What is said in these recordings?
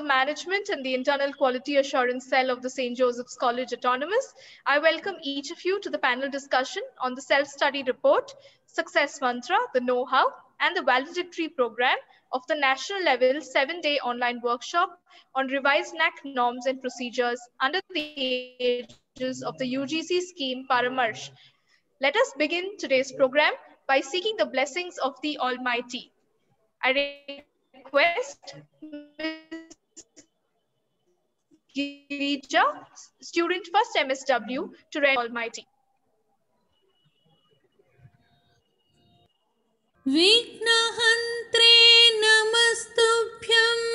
Disaster Management and the Internal Quality Assurance Cell of the St. Joseph's College Autonomous. I welcome each of you to the panel discussion on the self-study report, Success Mantra, the know-how, and the valedictory program of the national level seven-day online workshop on revised NAAC norms and procedures under the aegis of the UGC scheme Paramarsh. Let us begin today's program by seeking the blessings of the Almighty. I request Ms. Girija, student first MSW, to read Almighty. विघ्नहन्त्रे नमस्तुभ्यम्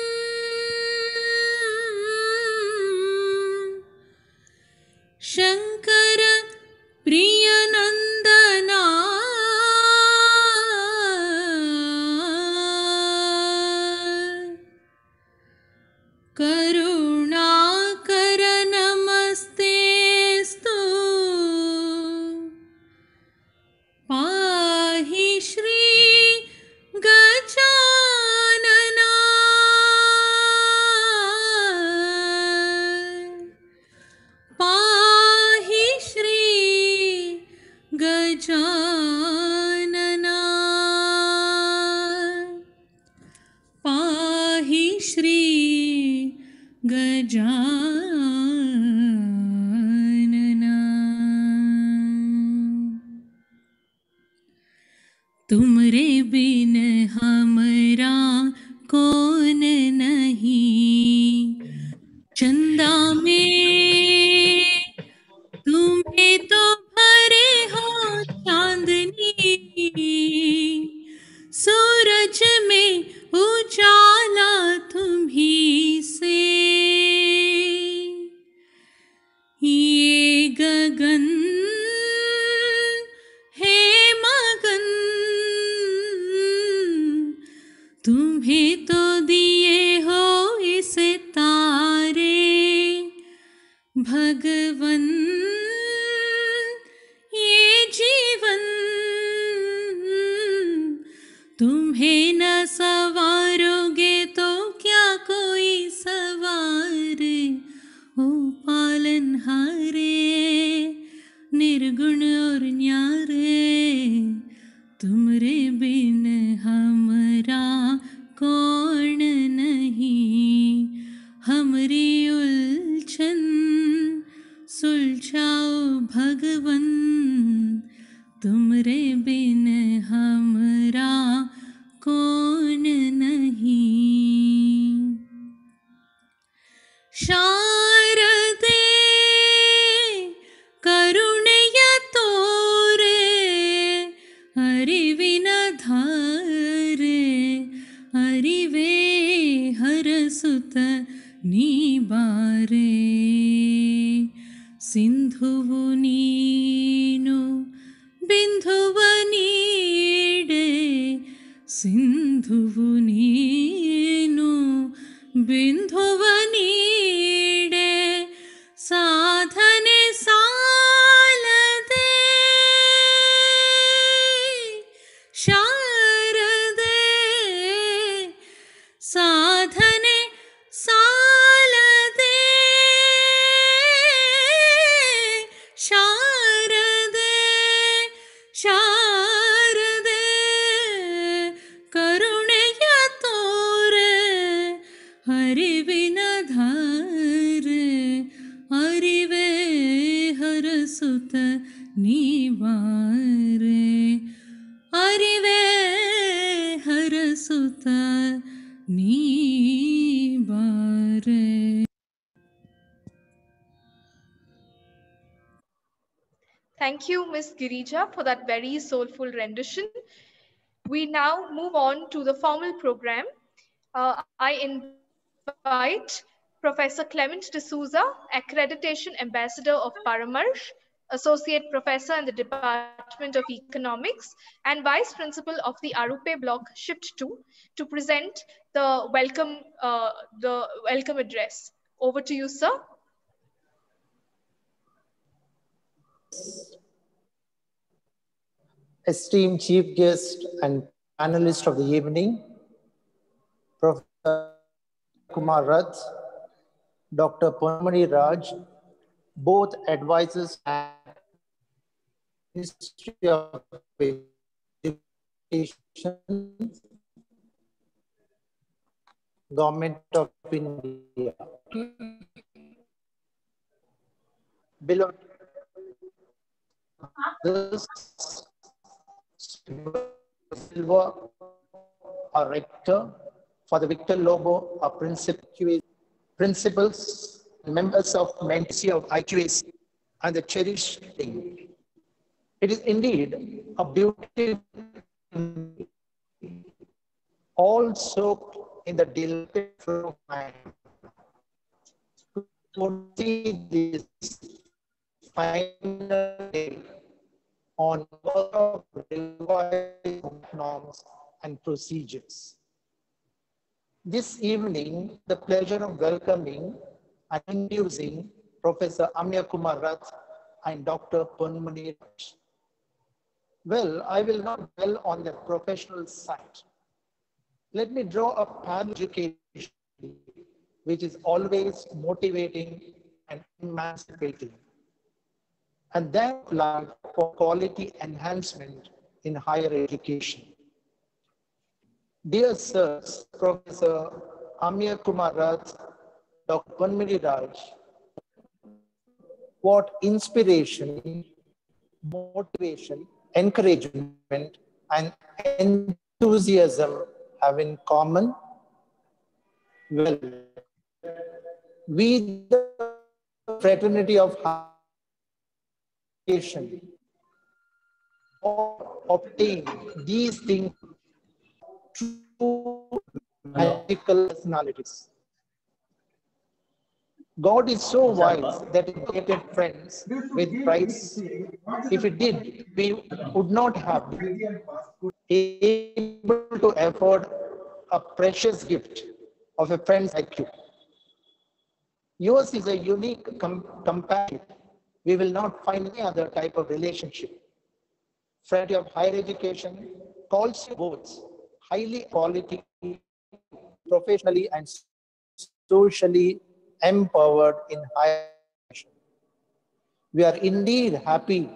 Shankar प्रियनन्दना Thank you, Ms. Girija, for that very soulful rendition. We now move on to the formal program. Uh, I invite Professor Clement D'Souza, Accreditation Ambassador of Paramarsh, Associate Professor in the Department of Economics, and Vice Principal of the Arupe Block Shift 2, to present the welcome, uh, the welcome address. Over to you, sir. Esteemed chief guest and panelist of the evening, Professor Kumar Rath, Dr. Purnamani Raj, both advisors at Ministry of Education, Government of India. Below this Silva, our rector, for the Victor Lobo, our principal, principals, members of Mency of IQAC, and the cherished thing. It is indeed a beauty all soaked in the delicate flow of mind. To see this final day on work of norms and procedures. This evening, the pleasure of welcoming and introducing Professor Amiya Kumar Rath and Dr. Purnamani Raj. Well, I will not dwell on the professional side. Let me draw a parallel education, which is always motivating and emancipating and that applied for quality enhancement in higher education. Dear sirs, Professor Amiya Kumar Rath, Dr. Purnamani Raj, what inspiration, motivation, encouragement, and enthusiasm have in common? Well, we, the fraternity of education or obtain these things through magical personalities. God is so wise that He created friends with price. If He did, we would not have been able to afford a precious gift of a friend like you. Yours is a unique com companion we will not find any other type of relationship. Fraternity of higher education calls you both highly quality, professionally and socially empowered in higher education. We are indeed happy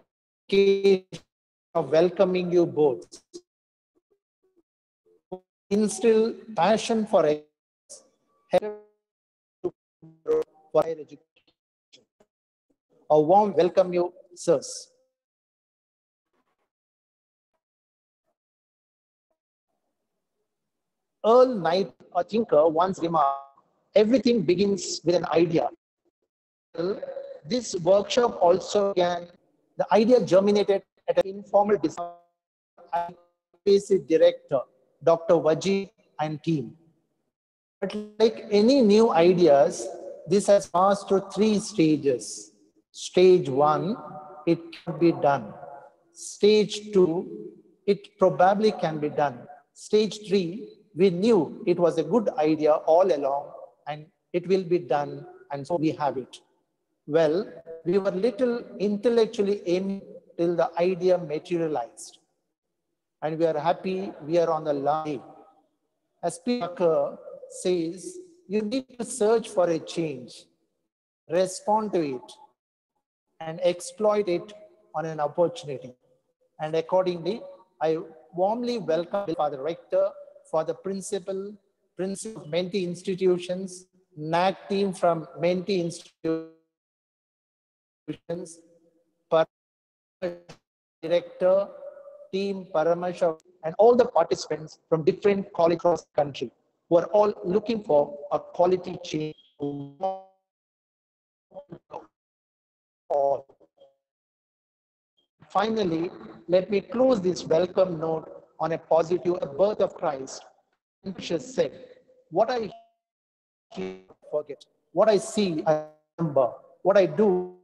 of welcoming you both. Instill passion for higher education a warm welcome you, sirs. Earl Knight, a thinker, once remarked, everything begins with an idea. This workshop also began, the idea germinated at an informal discussion basic director, Dr. Waji and team. But like any new ideas, this has passed through three stages. Stage one, it can be done. Stage two, it probably can be done. Stage three, we knew it was a good idea all along and it will be done and so we have it. Well, we were little intellectually aiming till the idea materialized. And we are happy we are on the line. As Peter says, you need to search for a change, respond to it, and exploit it on an opportunity. And accordingly, I warmly welcome for the rector, for the principal, principal of mentee institutions, NAAC team from mentee institutions, director, team Paramasha, and all the participants from different colleges across the country who are all looking for a quality change all. Finally, let me close this welcome note on a positive a birth of Christ. Jesus said, What I forget. What I see, I remember. What I do,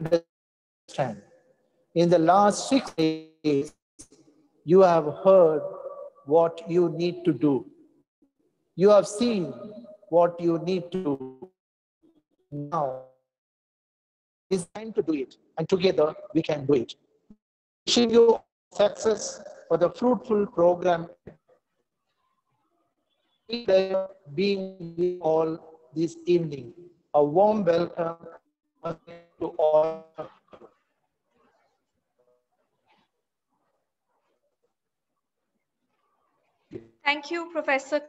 understand. In the last six days, you have heard what you need to do. You have seen what you need to do. Now, time to do it. And together we can do it. Wishing you success for the fruitful program. being all this evening. A warm welcome to all. Thank you, Professor.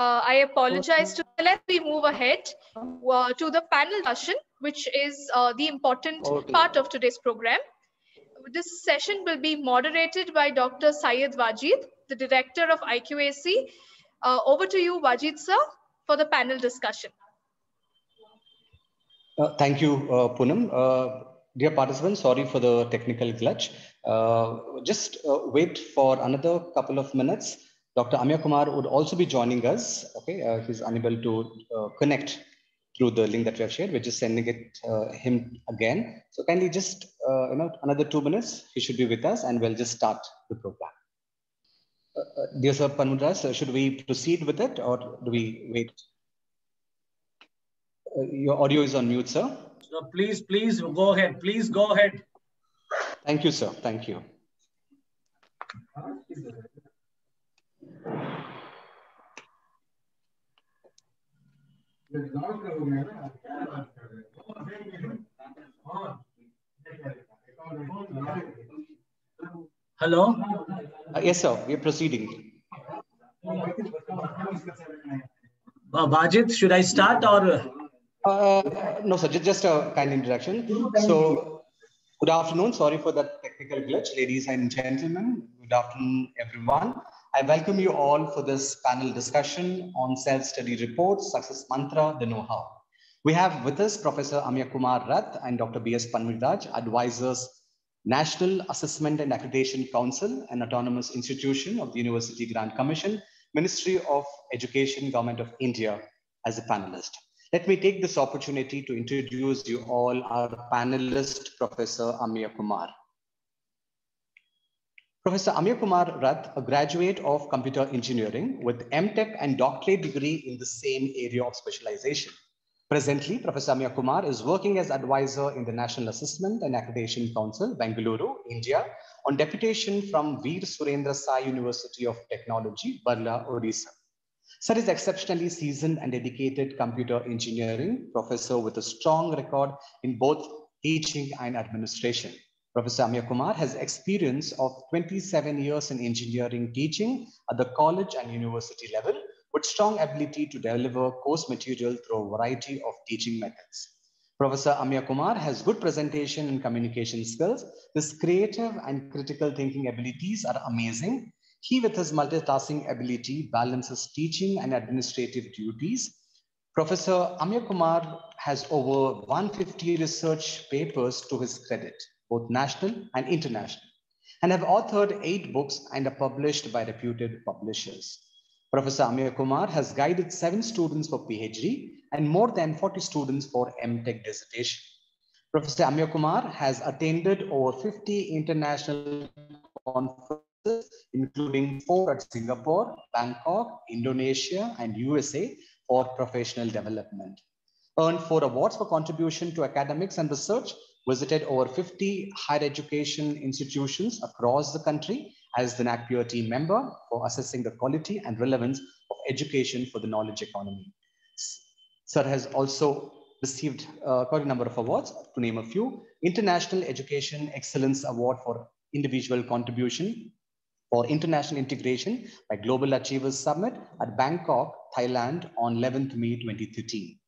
Uh, I apologize to let me move ahead uh, to the panel discussion, which is uh, the important Okay. part of today's program. This session will be moderated by Dr. Syed Wajid, the director of IQAC. Uh, over to you, Wajid sir, for the panel discussion. Uh, Thank you, uh, Poonam. Uh, Dear participants, sorry for the technical glitch. Uh, Just uh, wait for another couple of minutes. Dr. Amiya Kumar would also be joining us. Okay, uh, he's unable to uh, connect through the link that we have shared. We're just sending it uh, him again. So kindly just uh, you know another two minutes. He should be with us, and we'll just start the program. Uh, uh, Dear Sir Ponmudiraj, uh, should we proceed with it, or do we wait? Uh, your audio is on mute, sir. So please, please go ahead. Please go ahead. Thank you, sir. Thank you. Hello. Uh, yes, sir. We are proceeding. Uh, Wajid, should I start or? Uh, no, sir. Just, just a kind introduction. So, good afternoon. Sorry for that technical glitch, ladies and gentlemen. Good afternoon, everyone. I welcome you all for this panel discussion on self-study reports, success mantra, the know-how. We have with us Professor Amiya Kumar Rath and Dr. B.S. Ponmudiraj, advisors, National Assessment and Accreditation Council, an autonomous institution of the University Grant Commission, Ministry of Education, Government of India, as a panelist. Let me take this opportunity to introduce you all our panelist, Professor Amiya Kumar. Professor Amiya Kumar Rath, a graduate of computer engineering with MTech and doctorate degree in the same area of specialization. Presently, Professor Amiya Kumar is working as advisor in the National Assessment and Accreditation Council, Bengaluru, India, on deputation from Veer Surendra Sai University of Technology, Burla, Odisha. Sir is exceptionally seasoned and dedicated computer engineering professor with a strong record in both teaching and administration. Professor Amiya Kumar has experience of 27 years in engineering teaching at the college and university level with strong ability to deliver course material through a variety of teaching methods. Professor Amiya Kumar has good presentation and communication skills. His creative and critical thinking abilities are amazing. He, with his multitasking ability, balances teaching and administrative duties. Professor Amiya Kumar has over 150 research papers to his credit both national and international, and have authored eight books and are published by reputed publishers. Professor Amiya Kumar has guided seven students for PhD and more than 40 students for MTech dissertation. Professor Amiya Kumar has attended over 50 international conferences, including four at Singapore, Bangkok, Indonesia, and USA for professional development. Earned four awards for contribution to academics and research visited over 50 higher education institutions across the country as the NAAC peer team member for assessing the quality and relevance of education for the knowledge economy. Sir has also received uh, quite a number of awards, to name a few. International Education Excellence Award for Individual Contribution for International Integration by Global Achievers Summit at Bangkok, Thailand on 11th May 2013.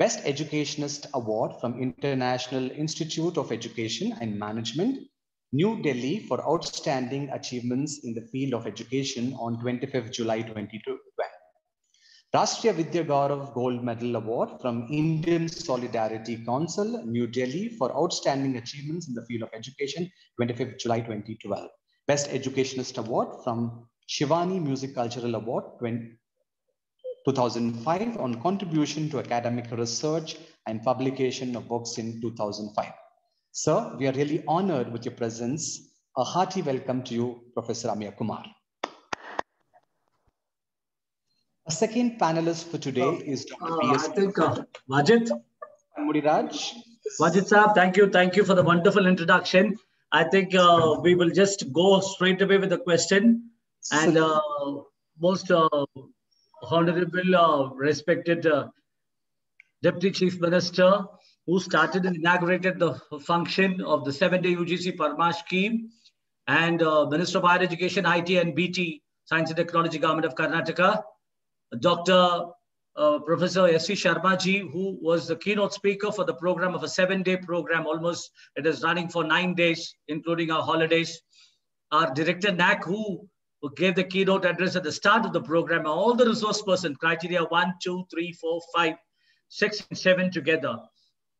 Best Educationist Award from International Institute of Education and Management, New Delhi for outstanding achievements in the field of education on 25th July 2012. Rashtriya Vidya Gaurav Gold Medal Award from Indian Solidarity Council, New Delhi for outstanding achievements in the field of education, 25th July 2012. Best Educationist Award from Shivani Music Cultural Award 20, 2005 on contribution to academic research and publication of books in 2005. Sir, we are really honored with your presence. A hearty welcome to you, Professor Amiya Kumar. A second panelist for today is Dr. Uh. I think uh. Wajid Saab, thank you. Thank you for the wonderful introduction. I think uh, we will just go straight away with the question. And uh, most uh, honorable, uh, respected uh, Deputy Chief Minister, who started and inaugurated the function of the seven-day UGC Parma scheme, and uh, Minister of Higher Education, IT and BT, Science and Technology, Government of Karnataka, Dr. Uh, Professor S.C. Sharma ji, who was the keynote speaker for the program of a seven-day program, almost it is running for nine days, including our holidays. Our director NAAC, who, who gave the keynote address at the start of the program, all the resource person, criteria one, two, three, four, five, six, and seven together.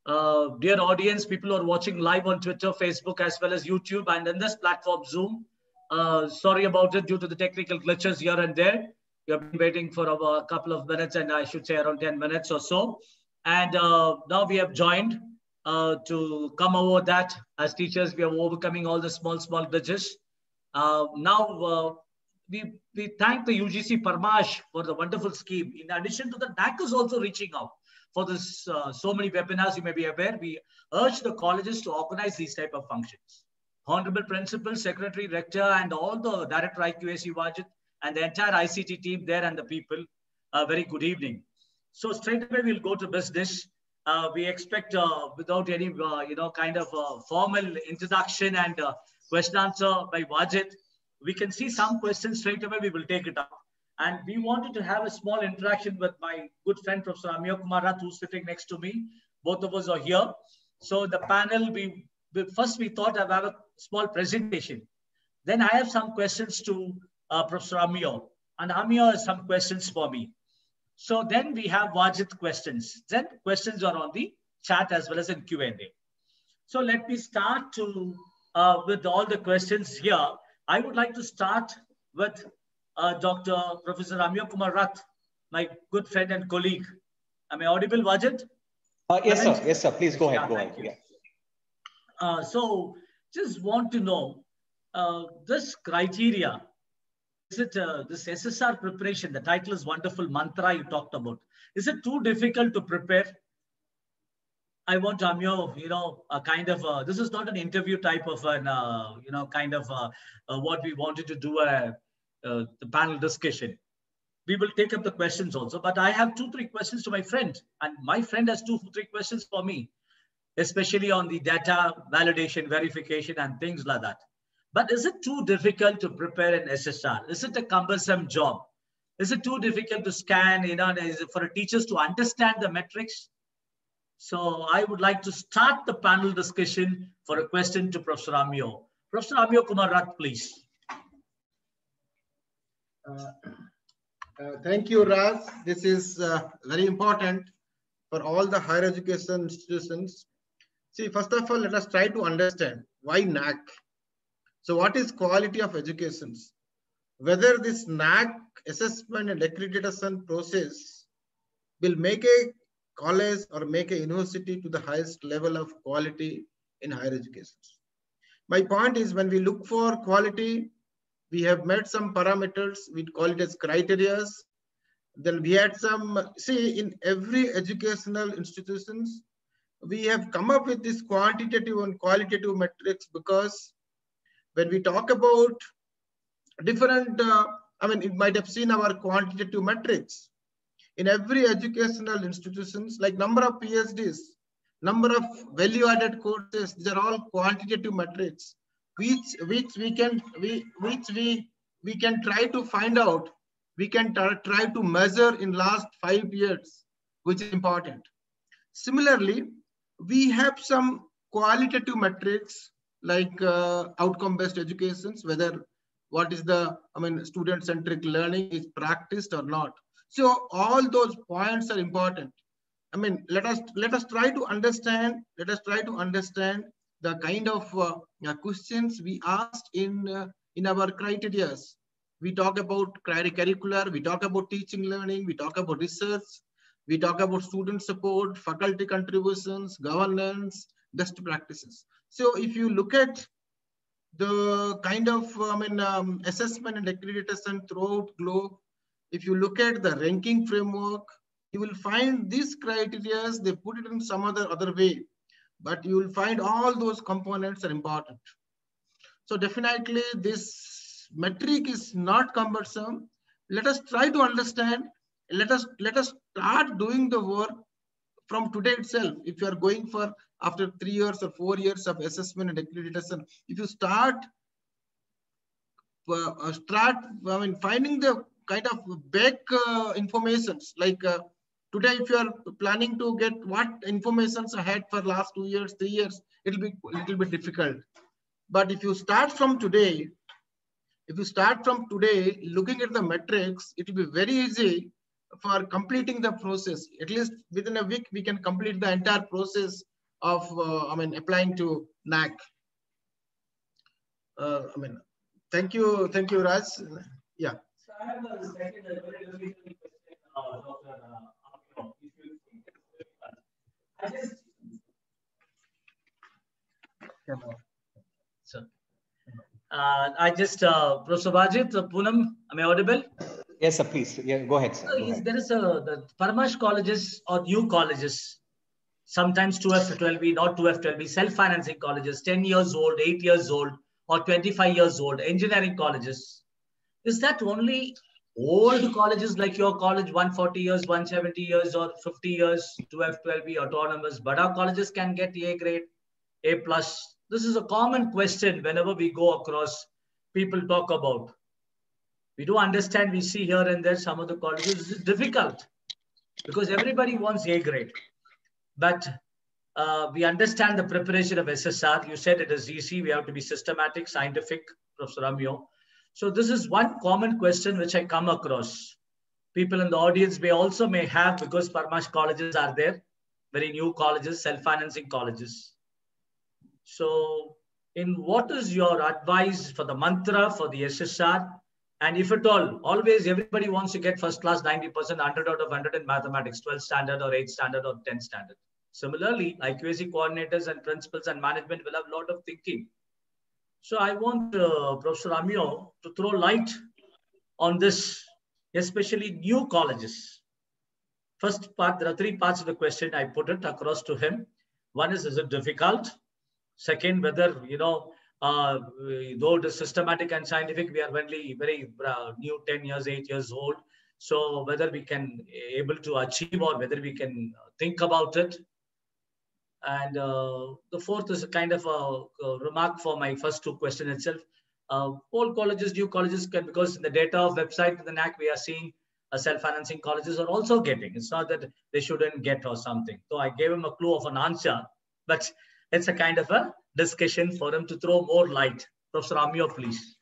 Uh, dear audience, people who are watching live on Twitter, Facebook, as well as YouTube, and in this platform, Zoom. Uh, sorry about it due to the technical glitches here and there. We have been waiting for a couple of minutes, and I should say around 10 minutes or so. And uh, now we have joined uh, to come over that. As teachers, we are overcoming all the small, small glitches. Uh, now, uh, we, we thank the UGC Paramarsh for the wonderful scheme. In addition to the is also reaching out for this uh, so many webinars you may be aware. We urge the colleges to organize these type of functions. Honorable principal secretary rector and all the director iqac wajid and the entire ict team there and the people uh, very good evening. So straight away we'll go to business. Uh, we expect uh, without any uh, you know kind of formal introduction and uh, question answer by wajid we can see some questions straight away we will take it up and we wanted to have a small interaction with my good friend, Professor Amiya Kumar Rath, who's sitting next to me. Both of us are here. So the panel, we, we first we thought I'd have a small presentation. Then I have some questions to uh, Professor Amiya, and Amiya has some questions for me. So then we have Wajid questions. Then questions are on the chat as well as in Q&A. So let me start to uh, with all the questions here. I would like to start with uh, Dr. Professor Amiya Kumar Rath, my good friend and colleague. Am I audible, Wajid? Uh, yes, sir. Yes, sir. Please go ahead. Yeah, go ahead. Yeah. Uh, so, just want to know uh, this criteria. Is it uh, this SSR preparation? The title is wonderful mantra you talked about. Is it too difficult to prepare? I want Amyo, you know, a kind of, uh, this is not an interview type of an, uh, you know, kind of uh, uh what we wanted to do a uh, the panel discussion. We will take up the questions also, but I have two, three questions to my friend, and my friend has two, three questions for me, especially on the data validation, verification, and things like that. But is it too difficult to prepare an SSR? Is it a cumbersome job? Is it too difficult to scan, you know, for teachers to understand the metrics? So I would like to start the panel discussion for a question to Professor Amiya. Professor Amiya Kumar Rath, please. Uh, uh, thank you, Raz. This is uh, very important for all the higher education institutions. See, first of all, let us try to understand why NAAC. So what is quality of education? Whether this NAAC assessment and accreditation process will make a college or make a university to the highest level of quality in higher education. My point is when we look for quality, we have met some parameters, we call it as criterias. Then we had some, see in every educational institutions, we have come up with this quantitative and qualitative metrics because when we talk about different, uh, I mean, you might have seen our quantitative metrics. In every educational institutions, like number of PhDs, number of value-added courses, these are all quantitative metrics which which we can we which we we can try to find out. We can try to measure in last five years which is important. Similarly we have some qualitative metrics like uh, outcome based educations whether what is the i mean student centric learning is practiced or not so all those points are important i mean let us let us try to understand let us try to understand the kind of uh, uh, questions we asked in, uh, in our criteria. We talk about curricular, we talk about teaching learning, we talk about research, we talk about student support, faculty contributions, governance, best practices. So if you look at the kind of I mean, um, assessment and accreditation throughout globe, if you look at the ranking framework, you will find these criteria, they put it in some other, other way but you will find all those components are important. So definitely this metric is not cumbersome. Let us try to understand. Let us let us start doing the work from today itself. If you are going for after three years or four years of assessment and accreditation, if you start uh, start I mean finding the kind of back uh, informations. Like uh, today if you are planning to get what informations ahead for last two years three years it'll be a little bit difficult. But if you start from today if you start from today looking at the metrics it will be very easy for completing the process. At least within a week we can complete the entire process of uh, i mean applying to NAAC uh, i mean thank you thank you raj. Yeah I have a second, a question, uh, Dr. Uh, if you- I just. Sir. Uh, I just, uh, Professor Wajid, uh, Poonam, am I audible? Yes, sir, please. Yeah, go ahead, sir. So Go is, ahead. there is a, the Paramarsh colleges or new colleges, sometimes 2F, 12B, not 2F, 12B, self-financing colleges, 10 years old, 8 years old, or 25 years old, engineering colleges. Is that only old colleges like your college, 140 years, 170 years, or 50 years, 2F, 12B, autonomous, but our colleges can get A grade, A plus? This is a common question whenever we go across, people talk about. We do understand we see here and there some of the colleges. It's difficult because everybody wants a grade. But uh, we understand the preparation of ssr you said it is easy. We have to be systematic scientific professor ramyo so this is one common question which i come across people in the audience may also may have because Paramarsh colleges are there very new colleges self-financing colleges so in what is your advice for the mantra for the ssr and if at all, always everybody wants to get first class 90%, 100 out of 100 in mathematics, 12 standard or 8 standard or 10 standard. Similarly, IQAC coordinators and principals and management will have a lot of thinking. So I want uh, Professor Amyo to throw light on this, especially new colleges. First part, there are three parts of the question. I put it across to him. One is, is it difficult? Second, whether, you know, uh, though it is systematic and scientific, we are only very uh, new, 10 years, 8 years old. So whether we can able to achieve or whether we can think about it. And uh, the fourth is a kind of a, a remark for my first two questions itself. Uh, old colleges, new colleges can, because in the data of website of the NAAC, we are seeing uh, self-financing colleges are also getting. It's not that they shouldn't get or something. So I gave him a clue of an answer, but it's a kind of a discussion for him to throw more light. Professor Amyo, please.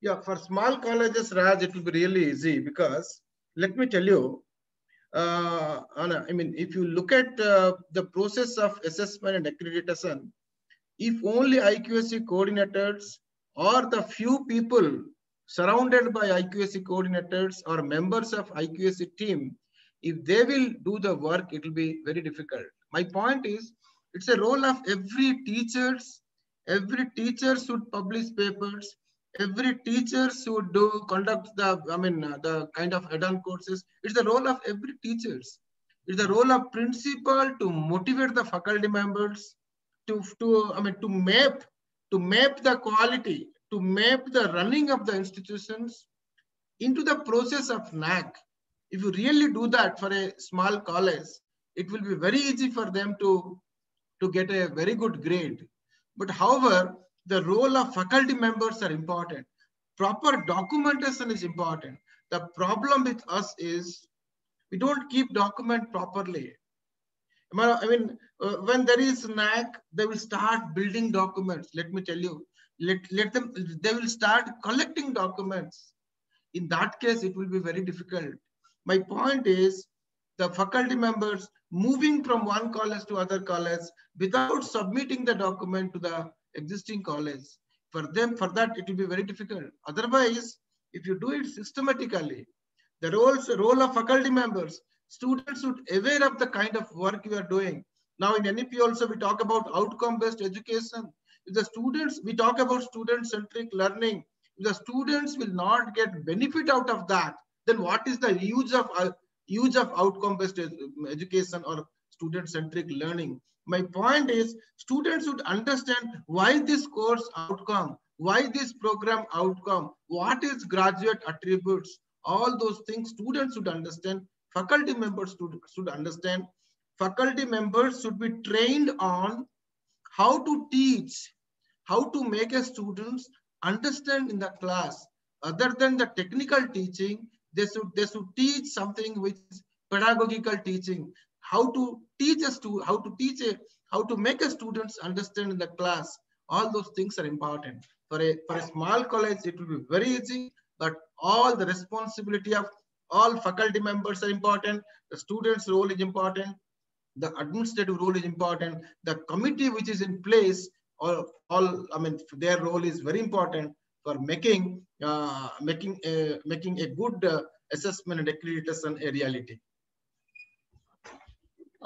Yeah, for small colleges, Raj, it will be really easy because let me tell you, uh, I mean, if you look at uh, the process of assessment and accreditation, if only IQAC coordinators or the few people surrounded by IQAC coordinators or members of IQAC team, if they will do the work, it will be very difficult. My point is, it's a role of every teachers. Every teacher should publish papers. Every teacher should do conduct the, I mean, uh, the kind of add-on courses. It's the role of every teachers. It's the role of principal to motivate the faculty members to, to I mean, to map, to map the quality, to map the running of the institutions into the process of NAAC. If you really do that for a small college, it will be very easy for them to, to get a very good grade. But however, the role of faculty members are important. Proper documentation is important. The problem with us is we don't keep document properly. I mean, uh, when there is NAAC, they will start building documents. Let me tell you, let, let them, they will start collecting documents. In that case, it will be very difficult. My point is the faculty members moving from one college to other college without submitting the document to the existing college. For them, for that, it will be very difficult. Otherwise, if you do it systematically, the roles, role of faculty members, students should aware of the kind of work you are doing. Now in NEP also, we talk about outcome-based education. If the students, we talk about student-centric learning. If the students will not get benefit out of that, then what is the use of uh, use of outcome-based education or student-centric learning. My point is students should understand why this course outcome, why this program outcome, what is graduate attributes, all those things students should understand, faculty members should, should understand. Faculty members should be trained on how to teach, how to make a students understand in the class. Other than the technical teaching, they should, they should teach something which is pedagogical teaching, how to teach us to, how to teach a, how to make a students understand in the class. All those things are important. For a, for a small college, it will be very easy, but all the responsibility of all faculty members are important. The students' role is important. The administrative role is important. The committee which is in place, all, all I mean, their role is very important for making uh, making a, making a good uh, assessment and accreditation a reality.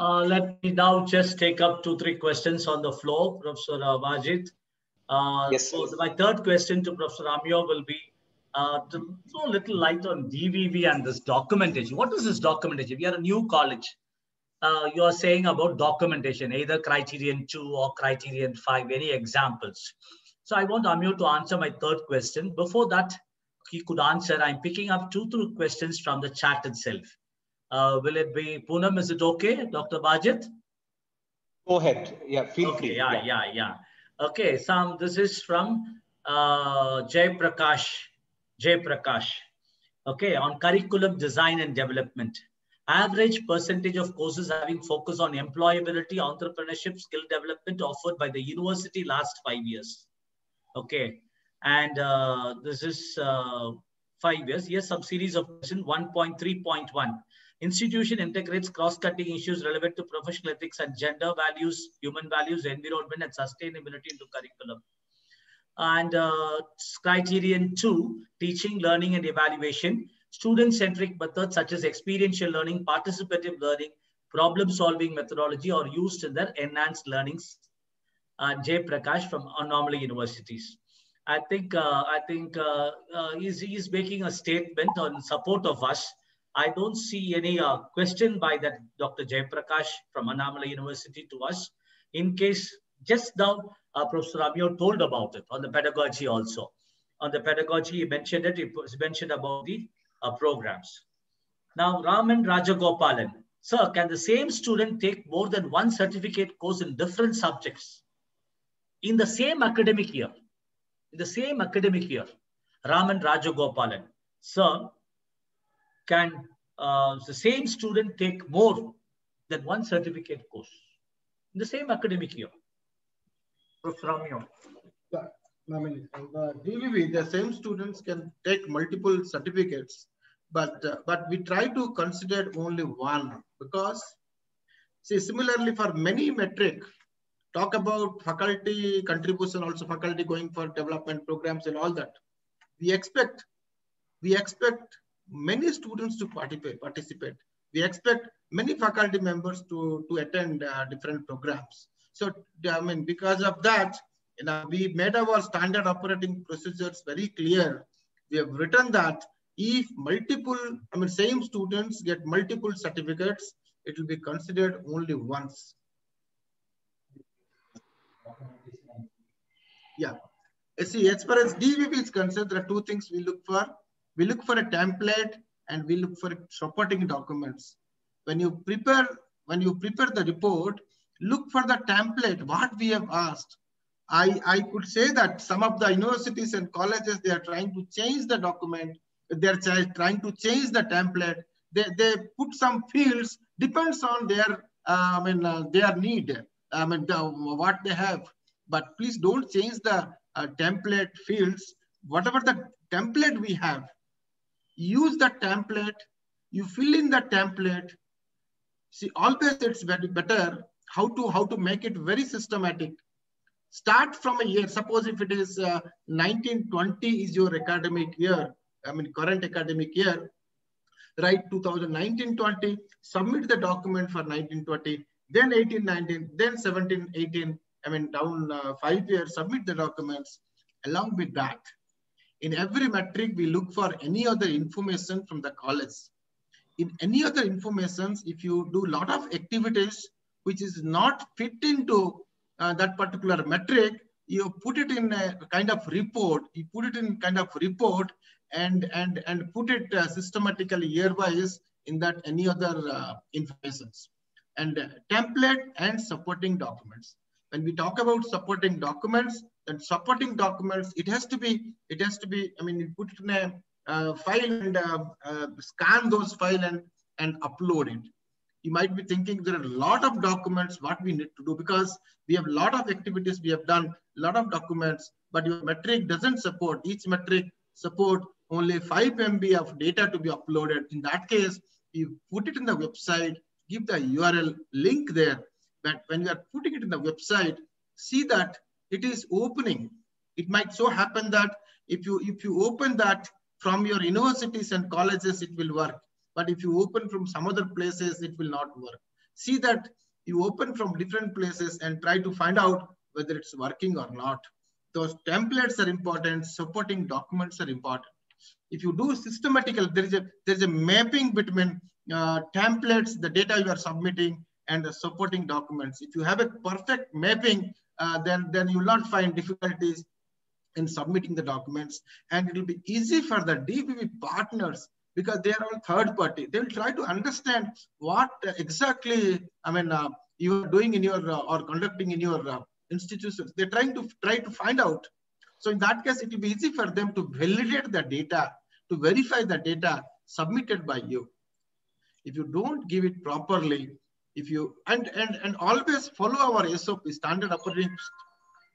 Uh, let me now just take up two, three questions on the floor, Professor uh, Wajid. Uh, yes, so my third question to Professor Amyo will be uh, to throw a little light on DVV and this documentation. What is this documentation? We are a new college. Uh, you are saying about documentation, either criterion two or criterion five, any examples. So I want Amyo to answer my third question. Before that, he could answer, I'm picking up two, three questions from the chat itself. Uh, will it be Poonam? Is it okay, Dr. Wajid? Go ahead. Yeah, feel okay, free. Yeah, yeah, yeah, Okay, Sam, this is from uh, Jay Prakash. Jay Prakash. Okay, on curriculum design and development. Average percentage of courses having focus on employability, entrepreneurship, skill development offered by the university last five years. Okay, and uh, this is uh, five years. Yes, some series of question 1.3.1. Institution integrates cross-cutting issues relevant to professional ethics and gender values, human values, environment, and sustainability into curriculum. And uh, criterion two, teaching, learning, and evaluation. Student-centric methods such as experiential learning, participative learning, problem-solving methodology are used in their enhanced learnings. Uh, Jay Prakash from Annamalai Universities. I think uh, I think uh, uh, he's, he's making a statement on support of us I don't see any uh, question by that Dr. Jayaprakash from Annamalai University to us. In case just now, uh, Professor Amyo told about it on the pedagogy also. On the pedagogy, he mentioned it, was mentioned about the uh, programs. Now, Raman Rajagopalan. Sir, can the same student take more than one certificate course in different subjects in the same academic year? In the same academic year, Raman Rajagopalan. Sir, can uh, the same student take more than one certificate course in the same academic year? From you. I mean, uh, DVV, the same students can take multiple certificates, but uh, but we try to consider only one because, see, similarly for many metric, talk about faculty contribution, also faculty going for development programs and all that. We expect, we expect many students to participate. participate. We expect many faculty members to, to attend uh, different programs. So, I mean, because of that, you know, we made our standard operating procedures very clear. We have written that if multiple, I mean, same students get multiple certificates, it will be considered only once. Yeah. See, as far as DVV is concerned, there are two things we look for. We look for a template and we look for supporting documents. When you prepare, when you prepare the report, look for the template, what we have asked. I, I could say that some of the universities and colleges, they are trying to change the document. They're trying to change the template. They, they put some fields, depends on their, uh, I mean, uh, their need, I mean, the, what they have. But please don't change the uh, template fields. Whatever the template we have, use the template, you fill in the template. See, always it's better how to, how to make it very systematic. Start from a year. Suppose if it is uh, 1920 is your academic year, I mean current academic year, right 2019-20, submit the document for 1920, then 18-19, then 17-18, I mean down uh, five years, submit the documents. Along with that, in every metric, we look for any other information from the college. In any other informations, if you do a lot of activities, which is not fit into uh, that particular metric, you put it in a kind of report, you put it in kind of report and, and, and put it uh, systematically year-wise in that any other uh, informations. And uh, template and supporting documents. When we talk about supporting documents, then supporting documents, it has to be, it has to be, I mean, you put it in a uh, file and uh, uh, scan those file and, and upload it. You might be thinking there are a lot of documents what we need to do because we have a lot of activities we have done, a lot of documents, but your metric doesn't support, each metric support only 5 MB of data to be uploaded. In that case, you put it in the website, give the URL link there, but when you are putting it in the website, see that it is opening. It might so happen that if you if you open that from your universities and colleges, it will work. But if you open from some other places, it will not work. See that you open from different places and try to find out whether it's working or not. Those templates are important, supporting documents are important. If you do systematical, there is a, there's a mapping between uh, templates, the data you are submitting, and the supporting documents. If you have a perfect mapping, uh, then, then you will not find difficulties in submitting the documents. And it will be easy for the DVV partners because they are all third party. They will try to understand what exactly, I mean, uh, you are doing in your, uh, or conducting in your uh, institutions. They're trying to try to find out. So in that case, it will be easy for them to validate the data, to verify the data submitted by you. If you don't give it properly, if you, and, and, and always follow our SOP, standard operating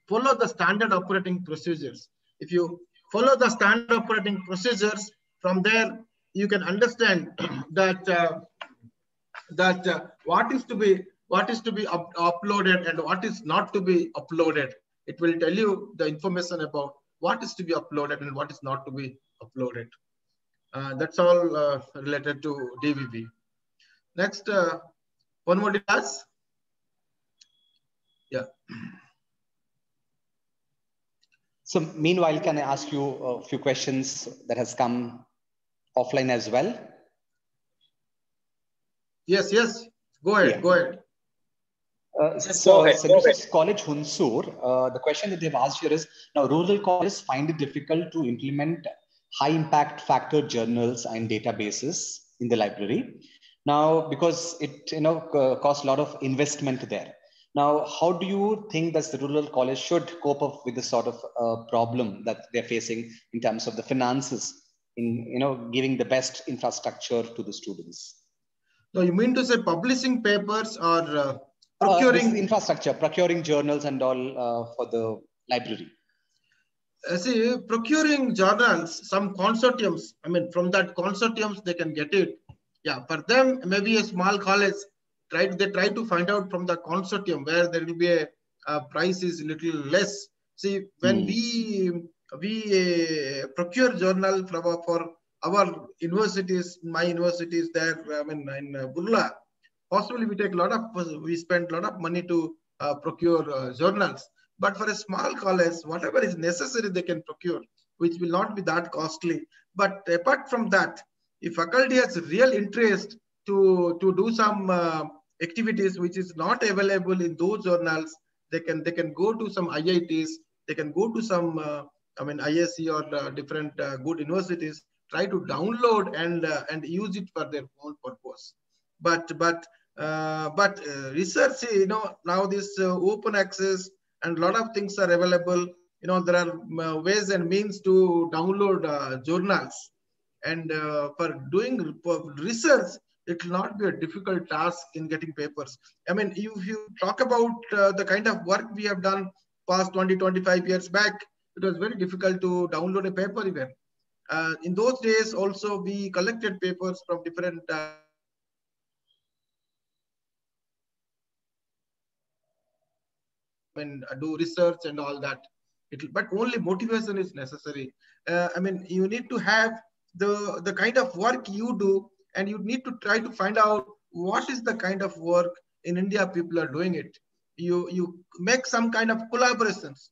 follow the standard operating procedures. If you follow the standard operating procedures, from there you can understand that uh, that uh, what is to be what is to be up uploaded and what is not to be uploaded. It will tell you the information about what is to be uploaded and what is not to be uploaded. Uh, that's all uh, related to DVV. Next, uh, one more class. Yeah. So meanwhile, can I ask you a few questions that has come offline as well? Yes, yes. Go ahead, yeah. go ahead. Uh, so, go ahead, St. Joseph's College Hunsur, uh, the question that they've asked here is, now rural colleges find it difficult to implement high impact factor journals and databases in the library. Now, because it you know costs a lot of investment there. Now, how do you think that the rural college should cope up with the sort of uh, problem that they're facing in terms of the finances in you know giving the best infrastructure to the students? No, you mean to say publishing papers or uh, procuring uh, infrastructure, procuring journals and all uh, for the library? Uh, see, procuring journals, some consortiums. I mean, from that consortiums they can get it. Yeah, for them, maybe a small college try they try to find out from the consortium where there will be a, a price is little less. See, when mm. we we uh, procure journal from uh, for our universities, my universities there, I mean in uh, Burla, possibly we take a lot of we spend a lot of money to uh, procure uh, journals. But for a small college, whatever is necessary, they can procure, which will not be that costly. But apart from that, if faculty has real interest to, to do some uh, activities which is not available in those journals, they can they can go to some IITs, they can go to some uh, I mean IISc or uh, different uh, good universities, try to download and uh, and use it for their own purpose. But but uh, but research, you know, now this open access and a lot of things are available. You know, there are ways and means to download journals and for doing research it will not be a difficult task in getting papers. I mean, if you talk about uh, the kind of work we have done past 20, 25 years back, it was very difficult to download a paper even. Uh, in those days also, we collected papers from different uh, I mean, do research and all that. It'll, but only motivation is necessary. Uh, I mean, you need to have the, the kind of work you do and you need to try to find out what is the kind of work in India people are doing it. You you make some kind of collaborations.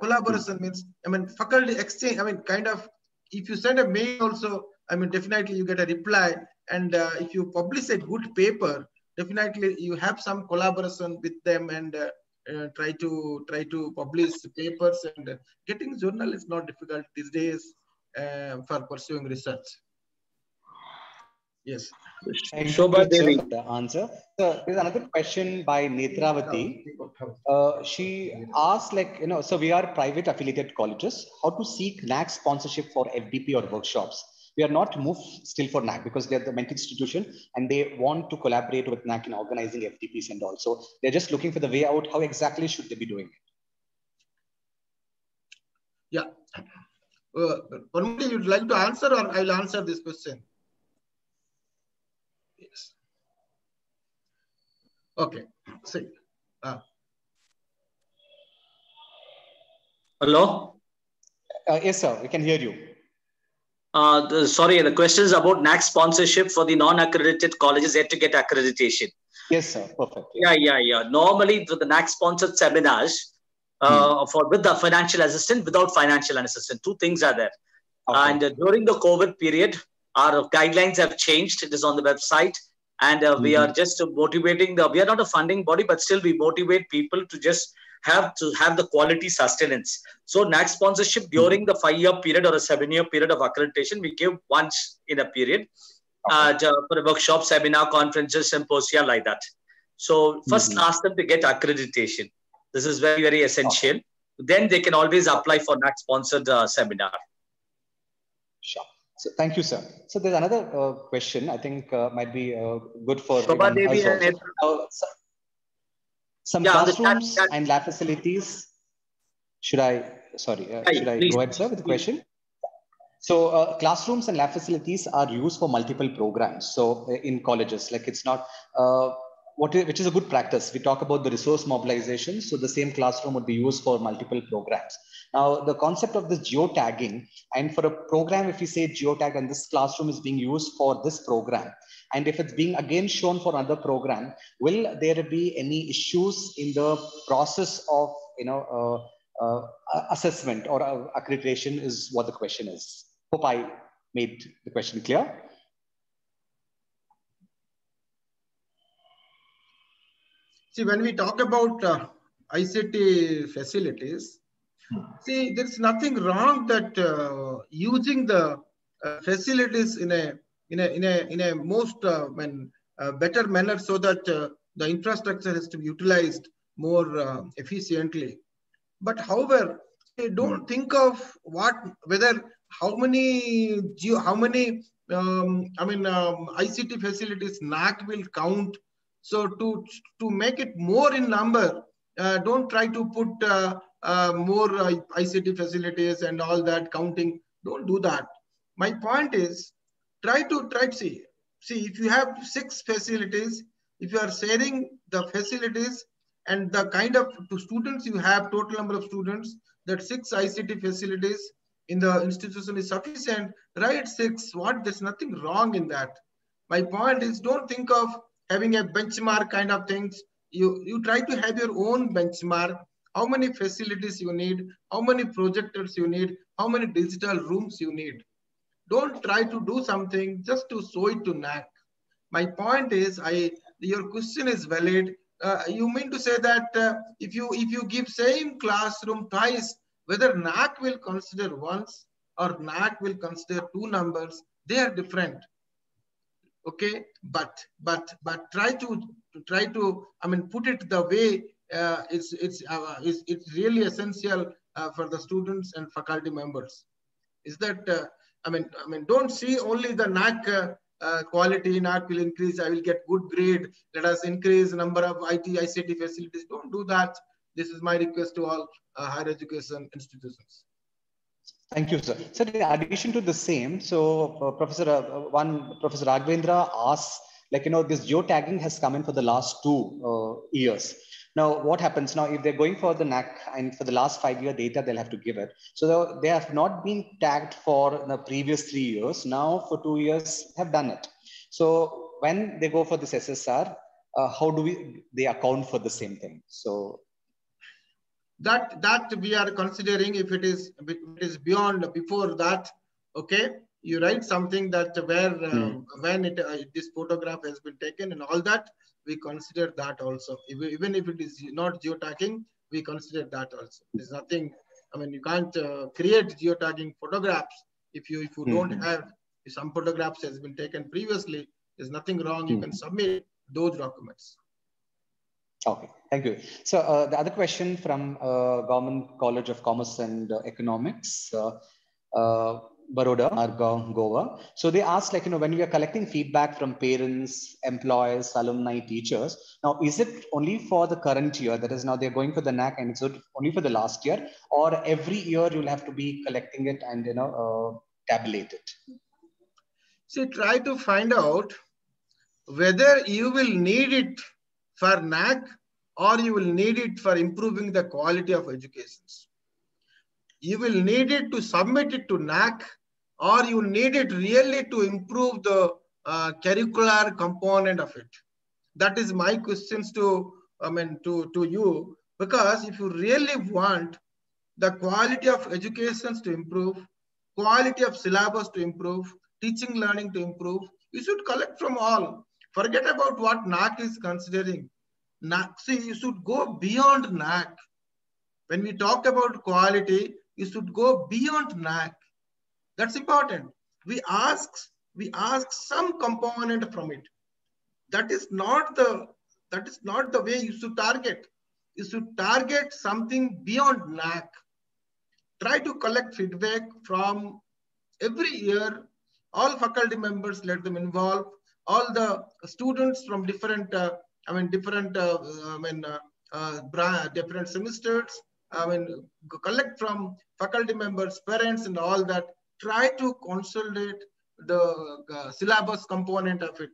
Collaboration means I mean faculty exchange. I mean kind of if you send a mail also. I mean definitely you get a reply. And uh, if you publish a good paper, definitely you have some collaboration with them and uh, uh, try to try to publish papers and uh, getting journal is not difficult these days uh, for pursuing research. Yes. Thank Shobha you, Devi. the answer. So there's another question by Netravati. Uh, she asked, like, you know, so we are private affiliated colleges. How to seek NAAC sponsorship for FDP or workshops? We are not moved still for NAAC because they're the mental institution and they want to collaborate with NAAC in organizing FDPs and all. So they're just looking for the way out. How exactly should they be doing it? Yeah. Uh, Parmali, you'd like to answer or I'll answer this question? Yes. Okay. See. Uh, Hello? Uh, yes, sir. We can hear you. Uh, the, sorry, the question is about NAAC sponsorship for the non-accredited colleges yet to get accreditation. Yes, sir. Perfect. Yeah, yeah, yeah. Normally, for the NAAC sponsored seminars, uh, for with the financial assistant, without financial assistant, two things are there. Okay. And uh, during the COVID period, our guidelines have changed. It is on the website, and uh, we are just motivating the. We are not a funding body, but still we motivate people to just have to have the quality sustenance. So NAAC sponsorship during the five-year period or a seven-year period of accreditation, we give once in a period uh, for a workshop, seminar, conferences, symposia like that. So 1st Mhm. ask them to get accreditation. This is very very essential. Then they can always apply for NAAC sponsored uh, seminar. Sure. So thank you, sir. So there's another uh, question I think uh, might be uh, good for Shobha Devi and. Uh, so- some Yeah, on the chat- classrooms and lab facilities. Should I, sorry, uh, should I please. go ahead, sir, with the question? So uh, classrooms and lab facilities are used for multiple programs. So uh, in colleges, like it's not, uh, what is, which is a good practice. We talk about the resource mobilization. So the same classroom would be used for multiple programs. Now, the concept of this geotagging, and for a program, if we say geotag and this classroom is being used for this program, and if it's being again shown for another program, will there be any issues in the process of, you know, uh, uh, assessment or uh, accreditation is what the question is. Hope I made the question clear. See, when we talk about uh, ICT facilities, see, there's nothing wrong that uh, using the uh, facilities in a in a in a in a most uh, when, uh, better manner so that uh, the infrastructure has to be utilized more uh, efficiently. But however, they don't think of what whether how many how many um, I mean um, ICT facilities NAAC will count so to to make it more in number, uh, don't try to put uh, uh, more uh, ICT facilities and all that counting. Don't do that. My point is, try to try to see. See if you have six facilities, if you are sharing the facilities and the kind of students you have, total number of students, that six ICT facilities in the institution is sufficient. right? six. What? There's nothing wrong in that. My point is, don't think of having a benchmark kind of things. You, you try to have your own benchmark. How many facilities you need, how many projectors you need, how many digital rooms you need. Don't try to do something just to show it to NAAC. My point is, I your question is valid. Uh, you mean to say that uh, if you if you give same classroom twice, whether NAAC will consider once or NAAC will consider two numbers, they are different okay? But but but try to, to try to i mean put it the way uh, it's it's uh, it's, it's really essential uh, for the students and faculty members. Is that uh, i mean i mean don't see only the NAAC uh, uh, quality NAAC will increase i will get good grade let us increase number of it ict facilities. Don't do that. This is my request to all higher education institutions Thank you, sir. So, in addition to the same, so uh, Professor uh, one Professor Raghavendra asks, like you know, this geotagging has come in for the last two uh, years. Now, what happens now if they're going for the NAC and for the last five year data, they'll have to give it. So they have not been tagged for the previous three years. Now, for two years, have done it. So when they go for this SSR, uh, how do we they account for the same thing? So that that we are considering if it is if it is beyond before that okay you write something that where uh, Hmm. when it uh, this photograph has been taken and all that we consider that also. Even if it is not geotagging, we consider that also. There's nothing, I mean, you can't uh, create geotagging photographs if you if you mm -hmm. don't have if some photographs has been taken previously. There's nothing wrong. Mm -hmm. You can mm-hmm. submit those documents. Okay, thank you. So uh, the other question from uh, Government College of Commerce and uh, Economics. Uh, uh, Baroda or Goa. So they asked like, you know, when we are collecting feedback from parents, employees, alumni, teachers, now is it only for the current year? That is now they're going for the NAAC and it's only for the last year or every year you'll have to be collecting it and, you know, uh, tabulate it? See, try to find out whether you will need it for NAAC or you will need it for improving the quality of education you will need it to submit it to NAAC or you need it really to improve the uh, curricular component of it. That is my questions to, I mean, to, to you, because if you really want the quality of education to improve, quality of syllabus to improve, teaching learning to improve, you should collect from all. Forget about what NAAC is considering. NAAC, see, you should go beyond NAAC. When we talk about quality, you should go beyond NAAC. That's important. We ask, we ask some component from it. That is not the that is not the way you should target. You should target something beyond NAAC. Try to collect feedback from every year. All faculty members, let them involve. All the students from different, uh, I mean, different, uh, I mean, uh, uh different semesters, I mean, collect from faculty members, parents, and all that. Try to consolidate the uh, syllabus component of it,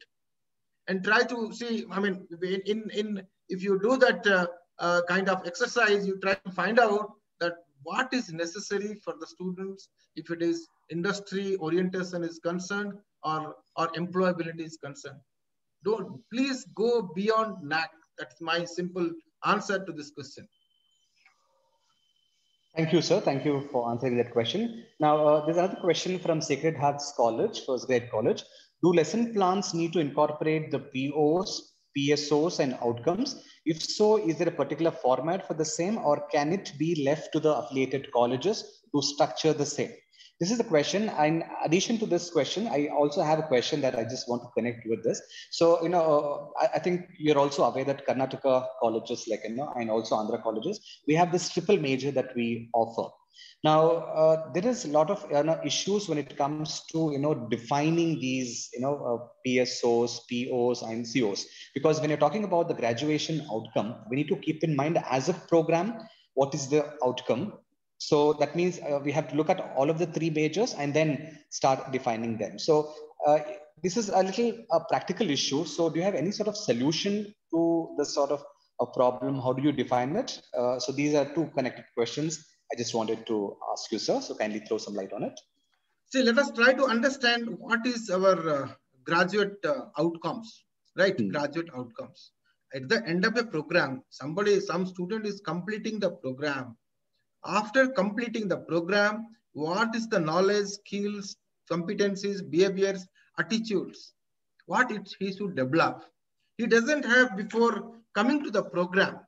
and try to see. I mean, in in if you do that uh, uh, kind of exercise, you try to find out that what is necessary for the students if it is industry orientation is concerned or or employability is concerned. Don't please go beyond NAAC. That's my simple answer to this question. Thank you, sir. Thank you for answering that question. Now, uh, there's another question from Sacred Hearts College, first grade college. Do lesson plans need to incorporate the POs, PSOs, and outcomes? If so, is there a particular format for the same, or can it be left to the affiliated colleges to structure the same? This is the question. In addition to this question, I also have a question that I just want to connect with this. So, you know, I, I think you're also aware that Karnataka colleges, like, you know, and also Andhra colleges, we have this triple major that we offer. Now, uh, there is a lot of you know, issues when it comes to you know defining these you know uh, PSOs, POs, and COs. Because when you're talking about the graduation outcome, we need to keep in mind as a program what is the outcome so that means uh, we have to look at all of the three majors and then start defining them. So uh, this is a little a practical issue. So do you have any sort of solution to the sort of a problem? How do you define it? Uh, so these are two connected questions. I just wanted to ask you, sir. So kindly throw some light on it. See, let us try to understand what is our uh, graduate uh, outcomes, right? Hmm. Graduate outcomes. At the end of a program, somebody, some student is completing the program after completing the program, what is the knowledge, skills, competencies, behaviors, attitudes, what it, he should develop. He doesn't have before coming to the program.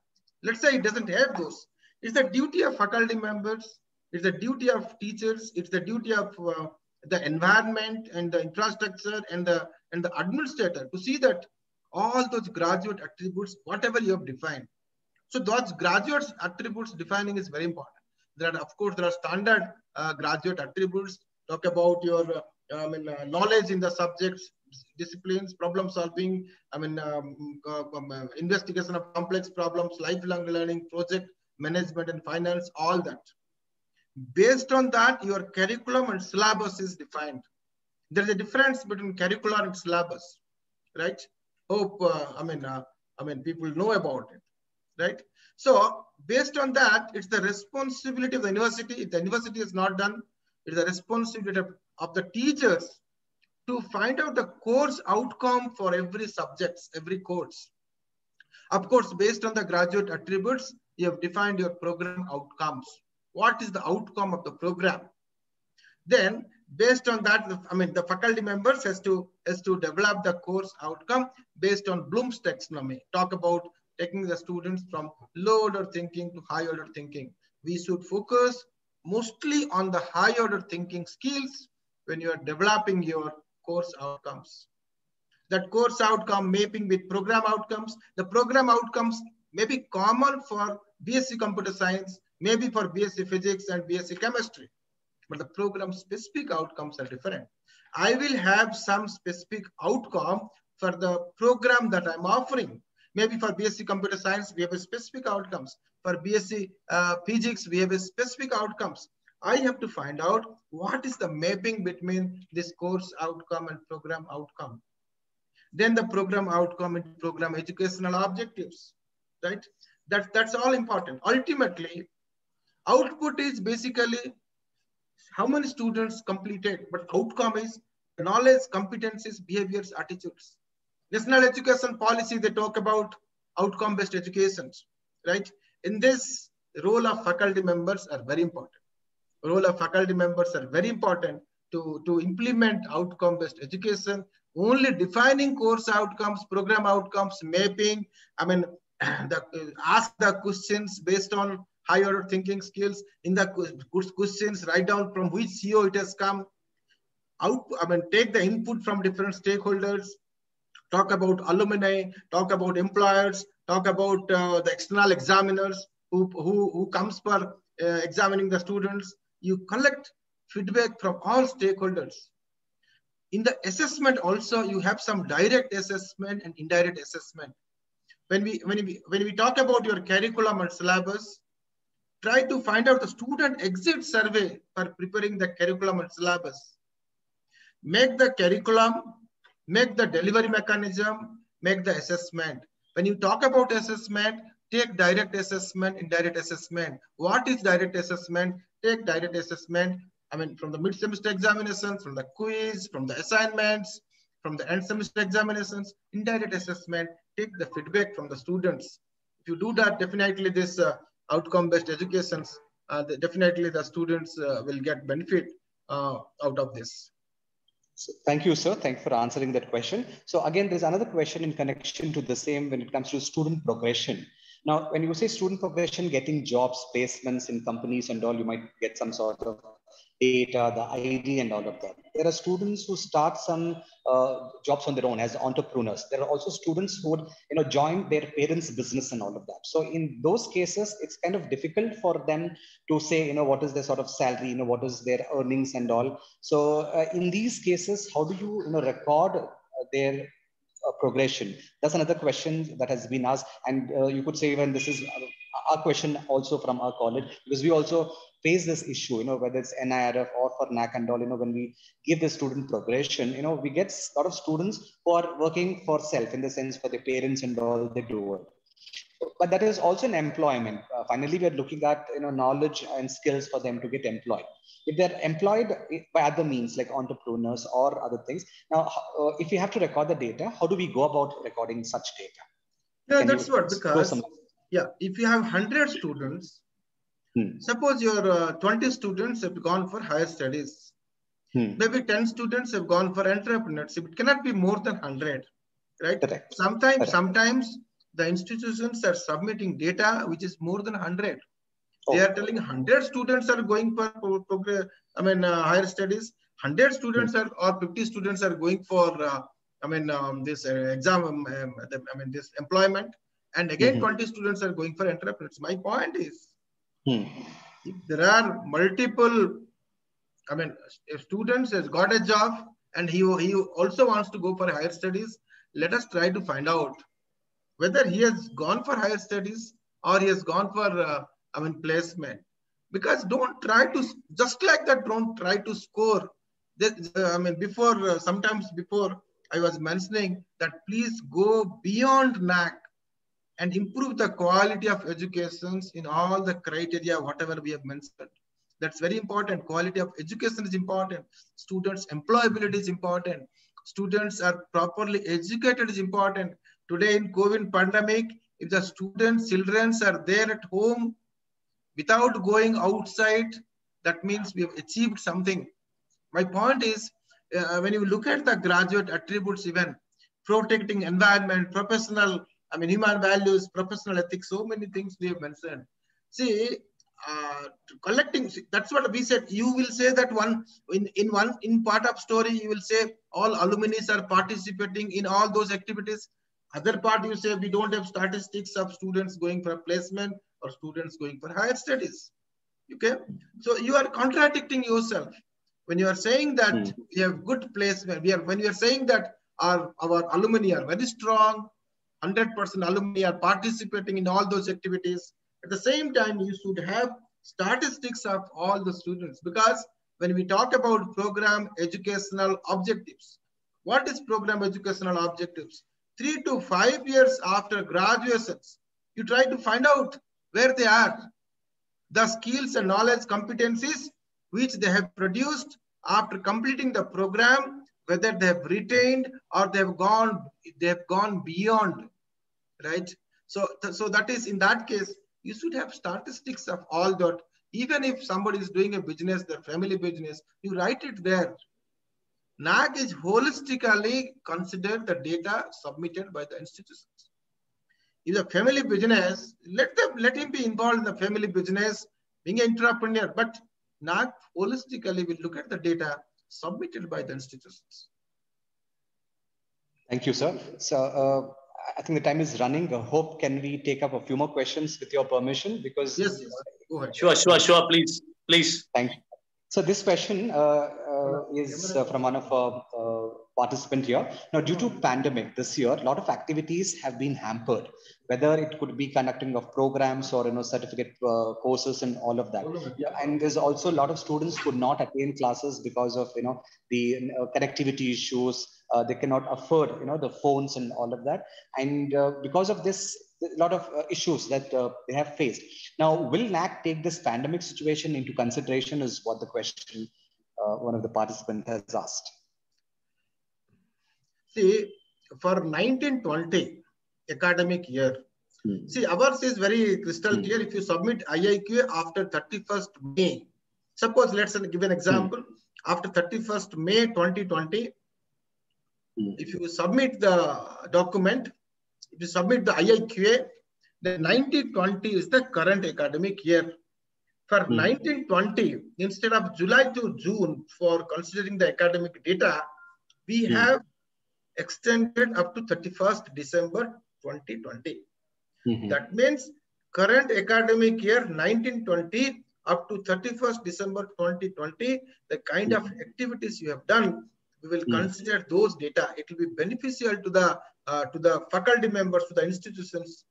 Let's say he doesn't have those. It's the duty of faculty members, it's the duty of teachers, it's the duty of uh, the environment and the infrastructure and the, and the administrator to see that all those graduate attributes, whatever you have defined. So those graduate attributes defining is very important that of course there are standard uh, graduate attributes. Talk about your uh, I mean uh, knowledge in the subjects disciplines problem solving I mean um, uh, investigation of complex problems lifelong learning project management and finance all that. Based on that your curriculum and syllabus is defined. There's a difference between curriculum and syllabus right? Hope uh, I mean uh, I mean people know about it right? So based on that, it's the responsibility of the university. If the university is not done, it's the responsibility of, of the teachers to find out the course outcome for every subject, every course. Of course, based on the graduate attributes, you have defined your program outcomes. What is the outcome of the program? Then, based on that, I mean, the faculty members has to has to develop the course outcome based on Bloom's taxonomy. Talk about taking the students from low order thinking to high order thinking. We should focus mostly on the high order thinking skills when you are developing your course outcomes. That course outcome mapping with program outcomes. The program outcomes may be common for BSc Computer Science, maybe for BSc Physics and BSc Chemistry but the program specific outcomes are different. I will have some specific outcome for the program that I'm offering. Maybe for BSc Computer Science, we have a specific outcomes. For BSc uh, Physics, we have a specific outcomes. I have to find out what is the mapping between this course outcome and program outcome. Then the program outcome and program educational objectives, right? That, that's all important. Ultimately, output is basically how many students completed, but outcome is knowledge, competencies, behaviors, attitudes. National education policy, they talk about outcome-based education, right? In this, role of faculty members are very important. Role of faculty members are very important to, to implement outcome-based education, only defining course outcomes, program outcomes, mapping, I mean, the, ask the questions based on higher thinking skills in the questions, write down from which CO it has come. Out, I mean, take the input from different stakeholders, talk about alumni, talk about employers, talk about uh, the external examiners who, who, who comes for uh, examining the students. You collect feedback from all stakeholders. In the assessment also, you have some direct assessment and indirect assessment. When we, when we, when we talk about your curriculum and syllabus, try to find out the student exit survey for preparing the curriculum and syllabus. Make the curriculum, make the delivery mechanism, make the assessment. When you talk about assessment, take direct assessment, indirect assessment. What is direct assessment? Take direct assessment. I mean, from the mid-semester examinations, from the quiz, from the assignments, from the end semester examinations, indirect assessment, take the feedback from the students. If you do that, definitely this uh, outcome-based educations, uh, the, definitely the students uh, will get benefit uh, out of this. So thank you, sir. Thank you for answering that question. So again, there's another question in connection to the same when it comes to student progression. Now, when you say student progression, getting jobs, placements in companies and all, you might get some sort of data, the ID and all of that. There are students who start some uh, jobs on their own as entrepreneurs. There are also students who would, you know, join their parents' business and all of that. So in those cases, it's kind of difficult for them to say, you know, what is their sort of salary, you know, what is their earnings and all. So uh, in these cases, how do you, you know, record uh, their uh, progression? That's another question that has been asked. And uh, you could say even this is a question also from our college because we also face this issue, you know, whether it's NIRF or for NAAC and all, you know, when we give the student progression, you know, we get a lot of students who are working for self in the sense for their parents and all they do it. But that is also an employment. Uh, finally, we are looking at, you know, knowledge and skills for them to get employed. If they're employed by other means like entrepreneurs or other things. Now, uh, if you have to record the data, how do we go about recording such data? Yeah, Can that's what, because, yeah, if you have 100 students, Hmm. Suppose your uh, 20 students have gone for higher studies. Hmm. Maybe 10 students have gone for entrepreneurship. It cannot be more than 100, right? Correct. Sometimes, Correct. sometimes the institutions are submitting data which is more than 100. Oh. They are telling 100 students are going for, for I mean, uh, higher studies. 100 students hmm. are or 50 students are going for, uh, I mean, um, this uh, exam, um, um, I mean, this employment. And again, mm -hmm. 20 students are going for entrepreneurs. My point is, Hmm. If there are multiple, I mean, if students has got a job and he, he also wants to go for higher studies, let us try to find out whether he has gone for higher studies or he has gone for, uh, I mean, placement. Because don't try to, just like that, don't try to score. This, uh, I mean, before, uh, sometimes before I was mentioning that please go beyond NAAC and improve the quality of educations in all the criteria, whatever we have mentioned. That's very important. Quality of education is important. Students' employability is important. Students are properly educated is important. Today in COVID pandemic, if the students, children are there at home without going outside, that means we have achieved something. My point is, uh, when you look at the graduate attributes, even protecting environment, professional, I mean, human values, professional ethics, so many things we have mentioned. See, uh, collecting, that's what we said. You will say that one, in, in one, in part of story, you will say all alumni are participating in all those activities. Other part, you say we don't have statistics of students going for placement or students going for higher studies. Okay, so you are contradicting yourself when you are saying that mm. we have good placement. We are when you are saying that our our alumni are very strong, hundred percent alumni are participating in all those activities. At the same time, you should have statistics of all the students because when we talk about program educational objectives, what is program educational objectives? Three to five years after graduations, you try to find out where they are the skills and knowledge competencies which they have produced after completing the program, whether they have retained or they have gone, they have gone beyond, right? So, so that is in that case, you should have statistics of all that. Even if somebody is doing a business, their family business, you write it there. NAAC is holistically consider the data submitted by the institutions If a family business, let them let him be involved in the family business, being an entrepreneur, but not holistically will look at the data submitted by the institutions. Thank you, sir. So uh, I think the time is running. I hope can we take up a few more questions with your permission? Because yes, yes. go ahead. Sure, sure, sure. Please, please. Thank you. So this question uh, uh, is uh, from one of our uh, participant here. Now, due to pandemic this year, a lot of activities have been hampered, whether it could be conducting of programs or, you know, certificate uh, courses and all of that. Yeah, and there's also a lot of students could not attend classes because of, you know, the uh, connectivity issues. Uh, they cannot afford, you know, the phones and all of that. And uh, because of this, a lot of uh, issues that uh, they have faced. Now, will NAAC take this pandemic situation into consideration is what the question one of the participants has asked. See, for 1920 academic year, hmm. see, ours is very crystal hmm. clear. If you submit IIQA after 31st May, suppose let's give an example. Hmm. After 31st May 2020, hmm. if you submit the document, if you submit the IIQA, then 1920 is the current academic year. For 1920, hmm. instead of July to June for considering the academic data, we have extended up to 31st December 2020. Mm-hmm. That means current academic year 1920 up to 31st December 2020, the kind mm-hmm. of activities you have done, we will mm-hmm. consider those data. It will be beneficial to the uh, to the faculty members, to the institutions.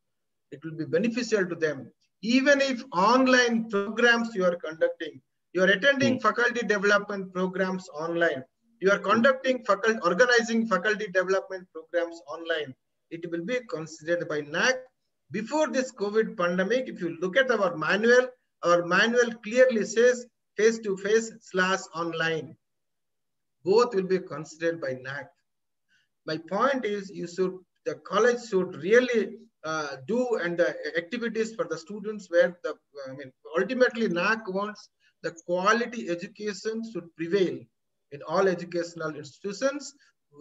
It will be beneficial to them. Even if online programs you are conducting, you are attending mm-hmm. faculty development programs online, you are conducting faculty, organizing faculty development programs online. It will be considered by NAAC. Before this COVID pandemic, if you look at our manual, our manual clearly says face-to-face -face slash online. Both will be considered by NAAC. My point is you should, the college should really uh, do and the activities for the students where the, I mean, ultimately NAAC wants the quality education should prevail in all educational institutions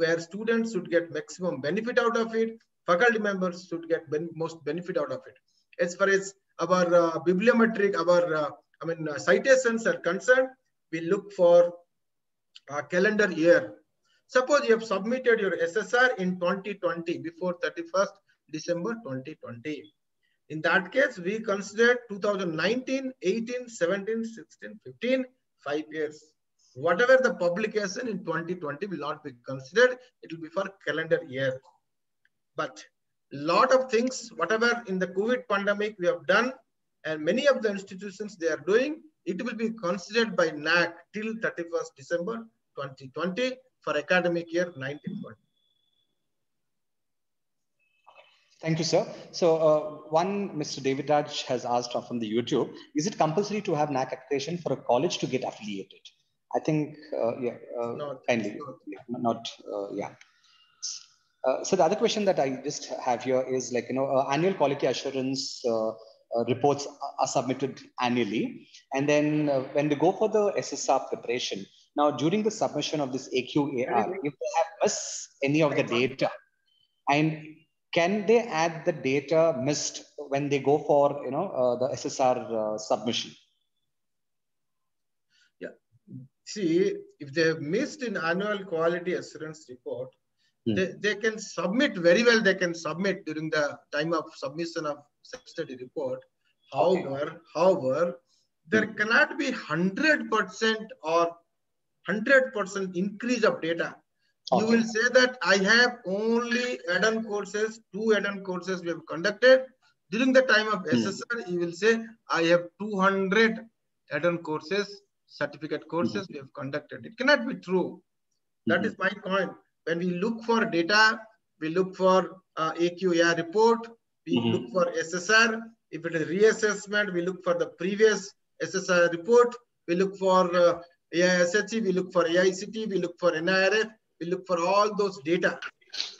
where students should get maximum benefit out of it, faculty members should get ben most benefit out of it. As far as our uh, bibliometric, our uh, I mean uh, citations are concerned, we look for calendar year. Suppose you have submitted your SSR in 2020 before 31st December 2020. In that case, we consider 2019, 18, 17, 16, 15, five years whatever the publication in 2020 will not be considered. It will be for calendar year. But lot of things, whatever in the COVID pandemic we have done, and many of the institutions they are doing, it will be considered by NAAC till 31st December 2020 for academic year 1920. Thank you, sir. So uh, one, Mr. David Raj has asked from the YouTube, is it compulsory to have NAAC accreditation for a college to get affiliated? I think, uh, yeah, uh, not, kindly, not, not uh, yeah. Uh, so the other question that I just have here is like, you know, uh, annual quality assurance uh, reports are submitted annually. And then when they go for the SSR preparation, Now, during the submission of this AQAR, if they have missed any of the data, and can they add the data missed when they go for you know uh, the SSR uh, submission? Yeah. See, if they have missed in annual quality assurance report, Hmm. they, they can submit very well. They can submit during the time of submission of study report. Okay. However, however, there Hmm. cannot be hundred percent or hundred percent increase of data. You will say that I have only add-on courses, two add-on courses we have conducted. During the time of. SSR, you will say I have 200 add-on courses, certificate courses we have conducted. It cannot be true. That Mhm. is my point. When we look for data, we look for uh, AQAR report, we Mhm. look for SSR. If it is reassessment, we look for the previous SSR report. We look for uh, AISHE, we look for AICT, we look for NIRF, we look for all those data.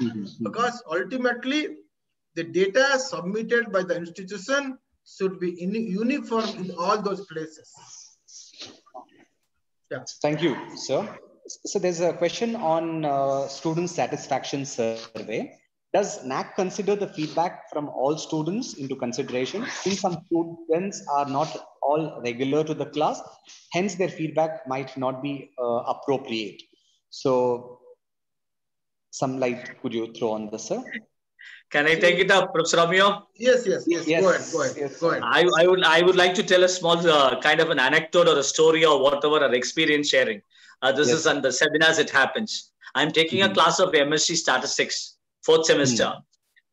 Mhm. Because ultimately, the data submitted by the institution should be in, uniform in all those places. Thank you, sir. So there's a question on uh, student satisfaction survey. Does NAAC consider the feedback from all students into consideration? Since some students are not all regular to the class, hence their feedback might not be uh, appropriate. So some light could you throw on this, sir? Can I take it up, Professor Ramyo? Yes, yes, yes. Yes, Go ahead, go ahead, yes, go ahead. I, I would I would like to tell a small uh, kind of an anecdote or a story or whatever or experience sharing. Uh, this Yes. is on the seminars it happens. I'm taking a Mhm. class of MSc Statistics, fourth semester.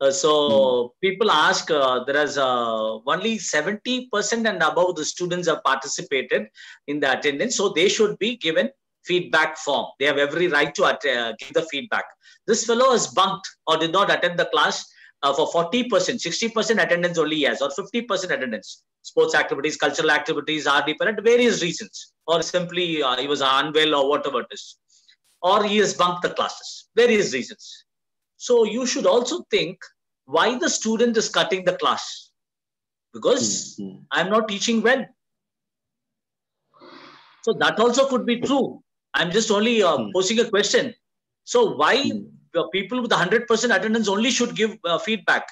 Uh, so people ask, uh, there is uh, only 70% and above the students have participated in the attendance. So they should be given feedback form. They have every right to uh, give the feedback. This fellow has bunked or did not attend the class uh, for 40%, 60% attendance only he has, or 50% attendance. Sports activities, cultural activities, RD parent, various reasons, or simply uh, he was unwell or whatever it is, or he has bunked the classes, various reasons. So you should also think why the student is cutting the class because Mhm. I'm not teaching well. So that also could be true. I'm just only uh, Hmm. posing a question. So why Hmm. uh, people with 100% attendance only should give uh, feedback?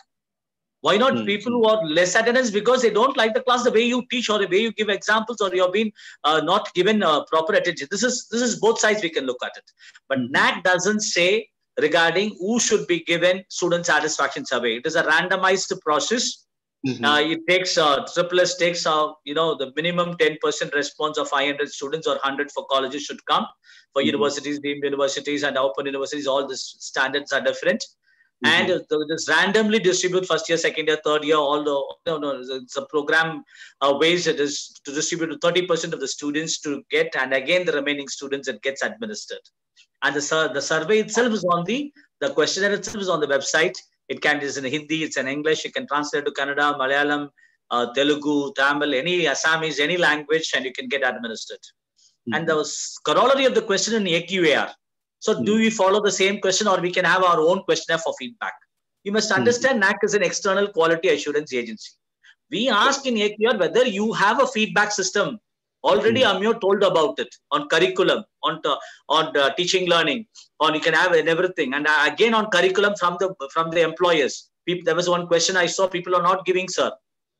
Why not Hmm. people who are less attendance because they don't like the class, the way you teach or the way you give examples or you're being uh, not given uh, proper attention. This is this is both sides we can look at it. But Mhm. NAAC doesn't say regarding who should be given student satisfaction survey. It is a randomized process Mhm. uh, it takes uh, triple S takes uh, you know the minimum 10% response of 500 students or 100 for colleges should come for Mhm. universities deemed universities and open universities all the standards are different Mhm. and uh, this randomly distribute first year second year third year all the no no it's a program uh, ways it is to distribute 30% of the students to get and again the remaining students it gets administered and the, the survey itself is on the the questionnaire itself is on the website it can is in Hindi, it's in English. You can translate to Kannada, Malayalam, uh, Telugu, Tamil, any Assamese, any language, and you can get administered. Hmm. And the corollary of the question in AQAR. So, hmm. do we follow the same question, or we can have our own questionnaire for feedback? You must hmm. understand NAAC is an external quality assurance agency. We ask in AQAR whether you have a feedback system. Already, hmm. Amiya told about it on curriculum, on the, on the teaching learning, on you can have and everything. And again on curriculum from the from the employers. People, there was one question I saw people are not giving, sir.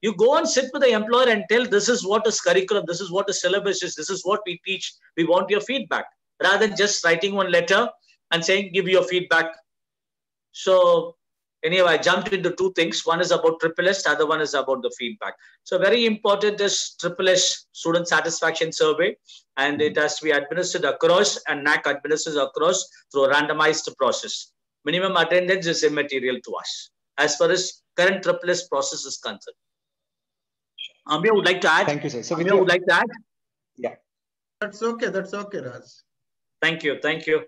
You go and sit with the employer and tell this is what is curriculum, this is what the syllabus is, this is what we teach. We want your feedback rather than just writing one letter and saying give your feedback. So anyway, I jumped into two things. One is about triple S, the other one is about the feedback. So very important is triple S student satisfaction survey, and it has to be administered across, and NAAC administers across through a randomized process. Minimum attendance is immaterial to us as far as current triple S process is concerned. Amir would like to add. Thank you, sir. So Amir would like to add. Yeah. That's okay. That's okay, Raj. Thank you, thank you.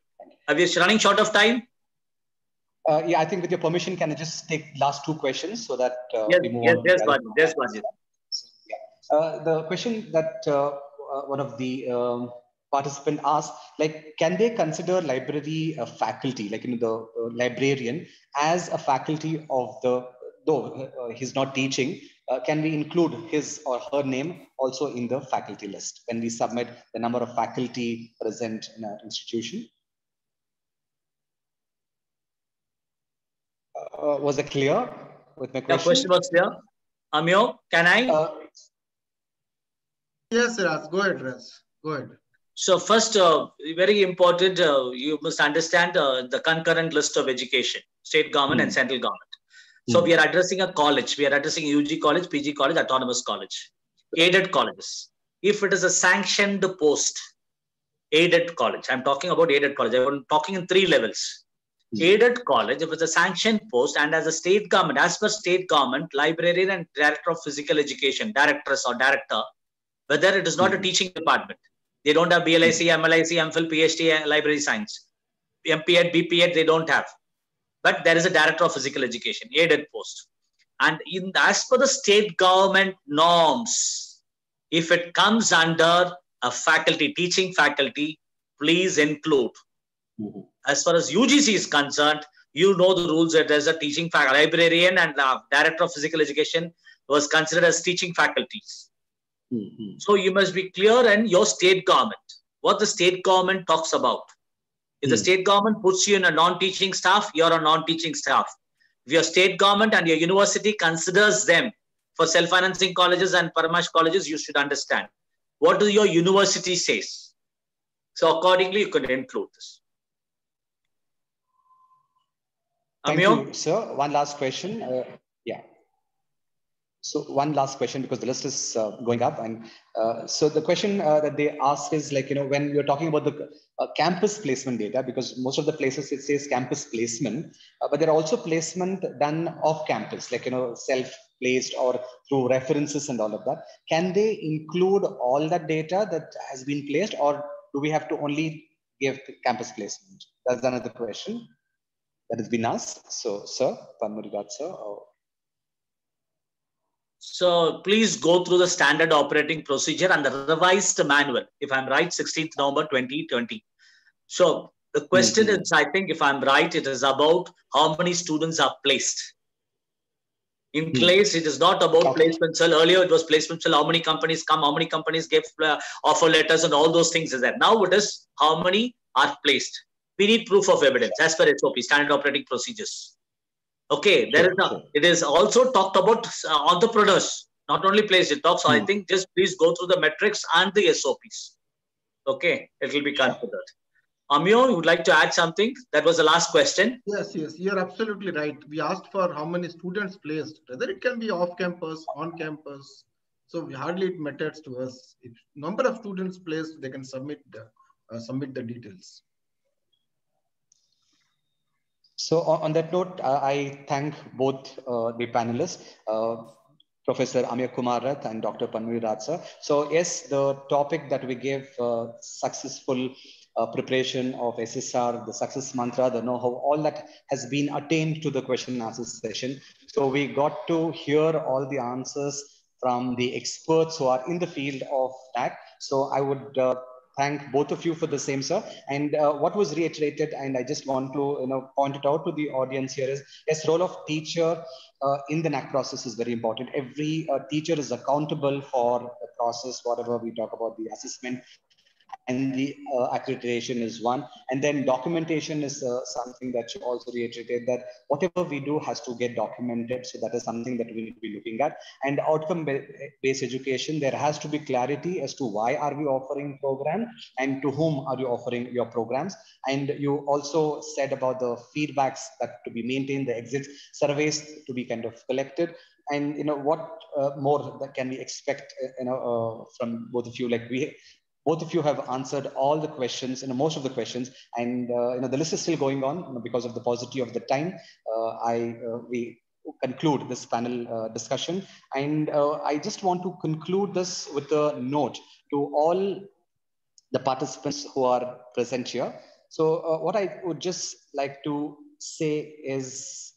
Are we running short of time? Uh, yeah, I think with your permission, can I just take last two questions so that uh, Yes, we move yes, on? yes, Wajid, yes, Wajid. Uh, the question that uh, uh, one of the um, participant asked, like, can they consider library faculty, like you know, the uh, librarian, as a faculty of the, though uh, he's not teaching, uh, can we include his or her name also in the faculty list when we submit the number of faculty present in an institution? Uh, was it clear with my question? The question was clear. Amiya, can I? Uh, Yes, Raj. Go ahead, Raj. Go ahead. So first, uh, very important, uh, you must understand uh, the concurrent list of education, state government and Hmm. central government. So Hmm. we are addressing a college. We are addressing UG college, PG college, autonomous college, aided colleges. If it is a sanctioned post, aided college. I'm talking about aided college. I'm talking in three levels. Hmm. Aided college, if it's a sanctioned post, and as a state government, as per state government, librarian and director of physical education, directress or director, whether it is not a Hmm. teaching department, they don't have BLIC, MLIC, MPhil, PhD, library science. MPEd, BPEd, they don't have. But there is a director of physical education, aided post. And in as per the state government norms, if it comes under a faculty, teaching faculty, please include. Mhm. As far as UGC is concerned, you know the rules that there's a teaching faculty, librarian and uh, director of physical education was considered as teaching faculties. Mhm. So you must be clear in your state government, what the state government talks about. If the Hmm. state government puts you in a non-teaching staff, you're a non-teaching staff. If your state government and your university considers them for self-financing colleges and Paramarsh colleges, you should understand. What do your university says? So accordingly, you could include this. Thank you, sir. One last question. Uh, yeah. So one last question because the list is uh, going up, and uh, so the question uh, that they ask is like you know when you're talking about the uh, campus placement data because most of the places it says campus placement, uh, but there are also placement done off campus, like you know self placed or through references and all of that. Can they include all that data that has been placed, or do we have to only give the campus placement? That's another question that has been asked. So, sir, Ponmudiraj, sir. Or... So please go through the standard operating procedure and the revised manual. If I'm right, 16th November 2020. So the question Mhm. is, I think if I'm right, it is about how many students are placed. In Hmm. place, it is not about Okay. placement cell. Earlier, it was placement cell. How many companies come? How many companies give uh, offer letters and all those things is there. Now it is how many are placed. We need proof of evidence as per SOP, standard operating procedures. Okay, there Sure, is a, sure. it is also talked about uh, entrepreneurs, not only placed. It talks. So I Hmm. think just please go through the metrics and the SOPs. Okay, it will be considered. Amiya, you would like to add something? That was the last question. Yes, yes, you're absolutely right. We asked for how many students placed, whether it can be off campus, on campus. So we hardly it matters to us. If number of students placed, they can submit the, uh, submit the details. So, on, that note, uh, I thank both uh, the panelists. Uh, Professor Amiya Kumar Rath and Dr. Ponmudiraj sir. So yes, the topic that we gave uh, successful uh, preparation of SSR, the success mantra, the know-how, all that has been attained to the question and answer session. So we got to hear all the answers from the experts who are in the field of that. So I would thank both of you for the same, sir. And uh, what was reiterated, and I just want to you know point it out to the audience here is yes, role of teacher uh, in the NAAC process is very important. Every uh, teacher is accountable for the process, whatever we talk about the assessment and the uh, accreditation is one. And then documentation is uh, something that you also reiterated that whatever we do has to get documented. So that is something that we need to be looking at. And outcome-based education, there has to be clarity as to why are we offering program and to whom are you offering your programs. And you also said about the feedbacks that to be maintained, the exit surveys to be kind of collected and you know what uh, more that can we expect uh, you know uh, from both of you like we both of you have answered all the questions, you know, most of the questions, and uh, you know the list is still going on you know, because of the paucity of the time. Uh, I uh, we conclude this panel uh, discussion, and I just want to conclude this with a note to all the participants who are present here. So what I would just like to say is,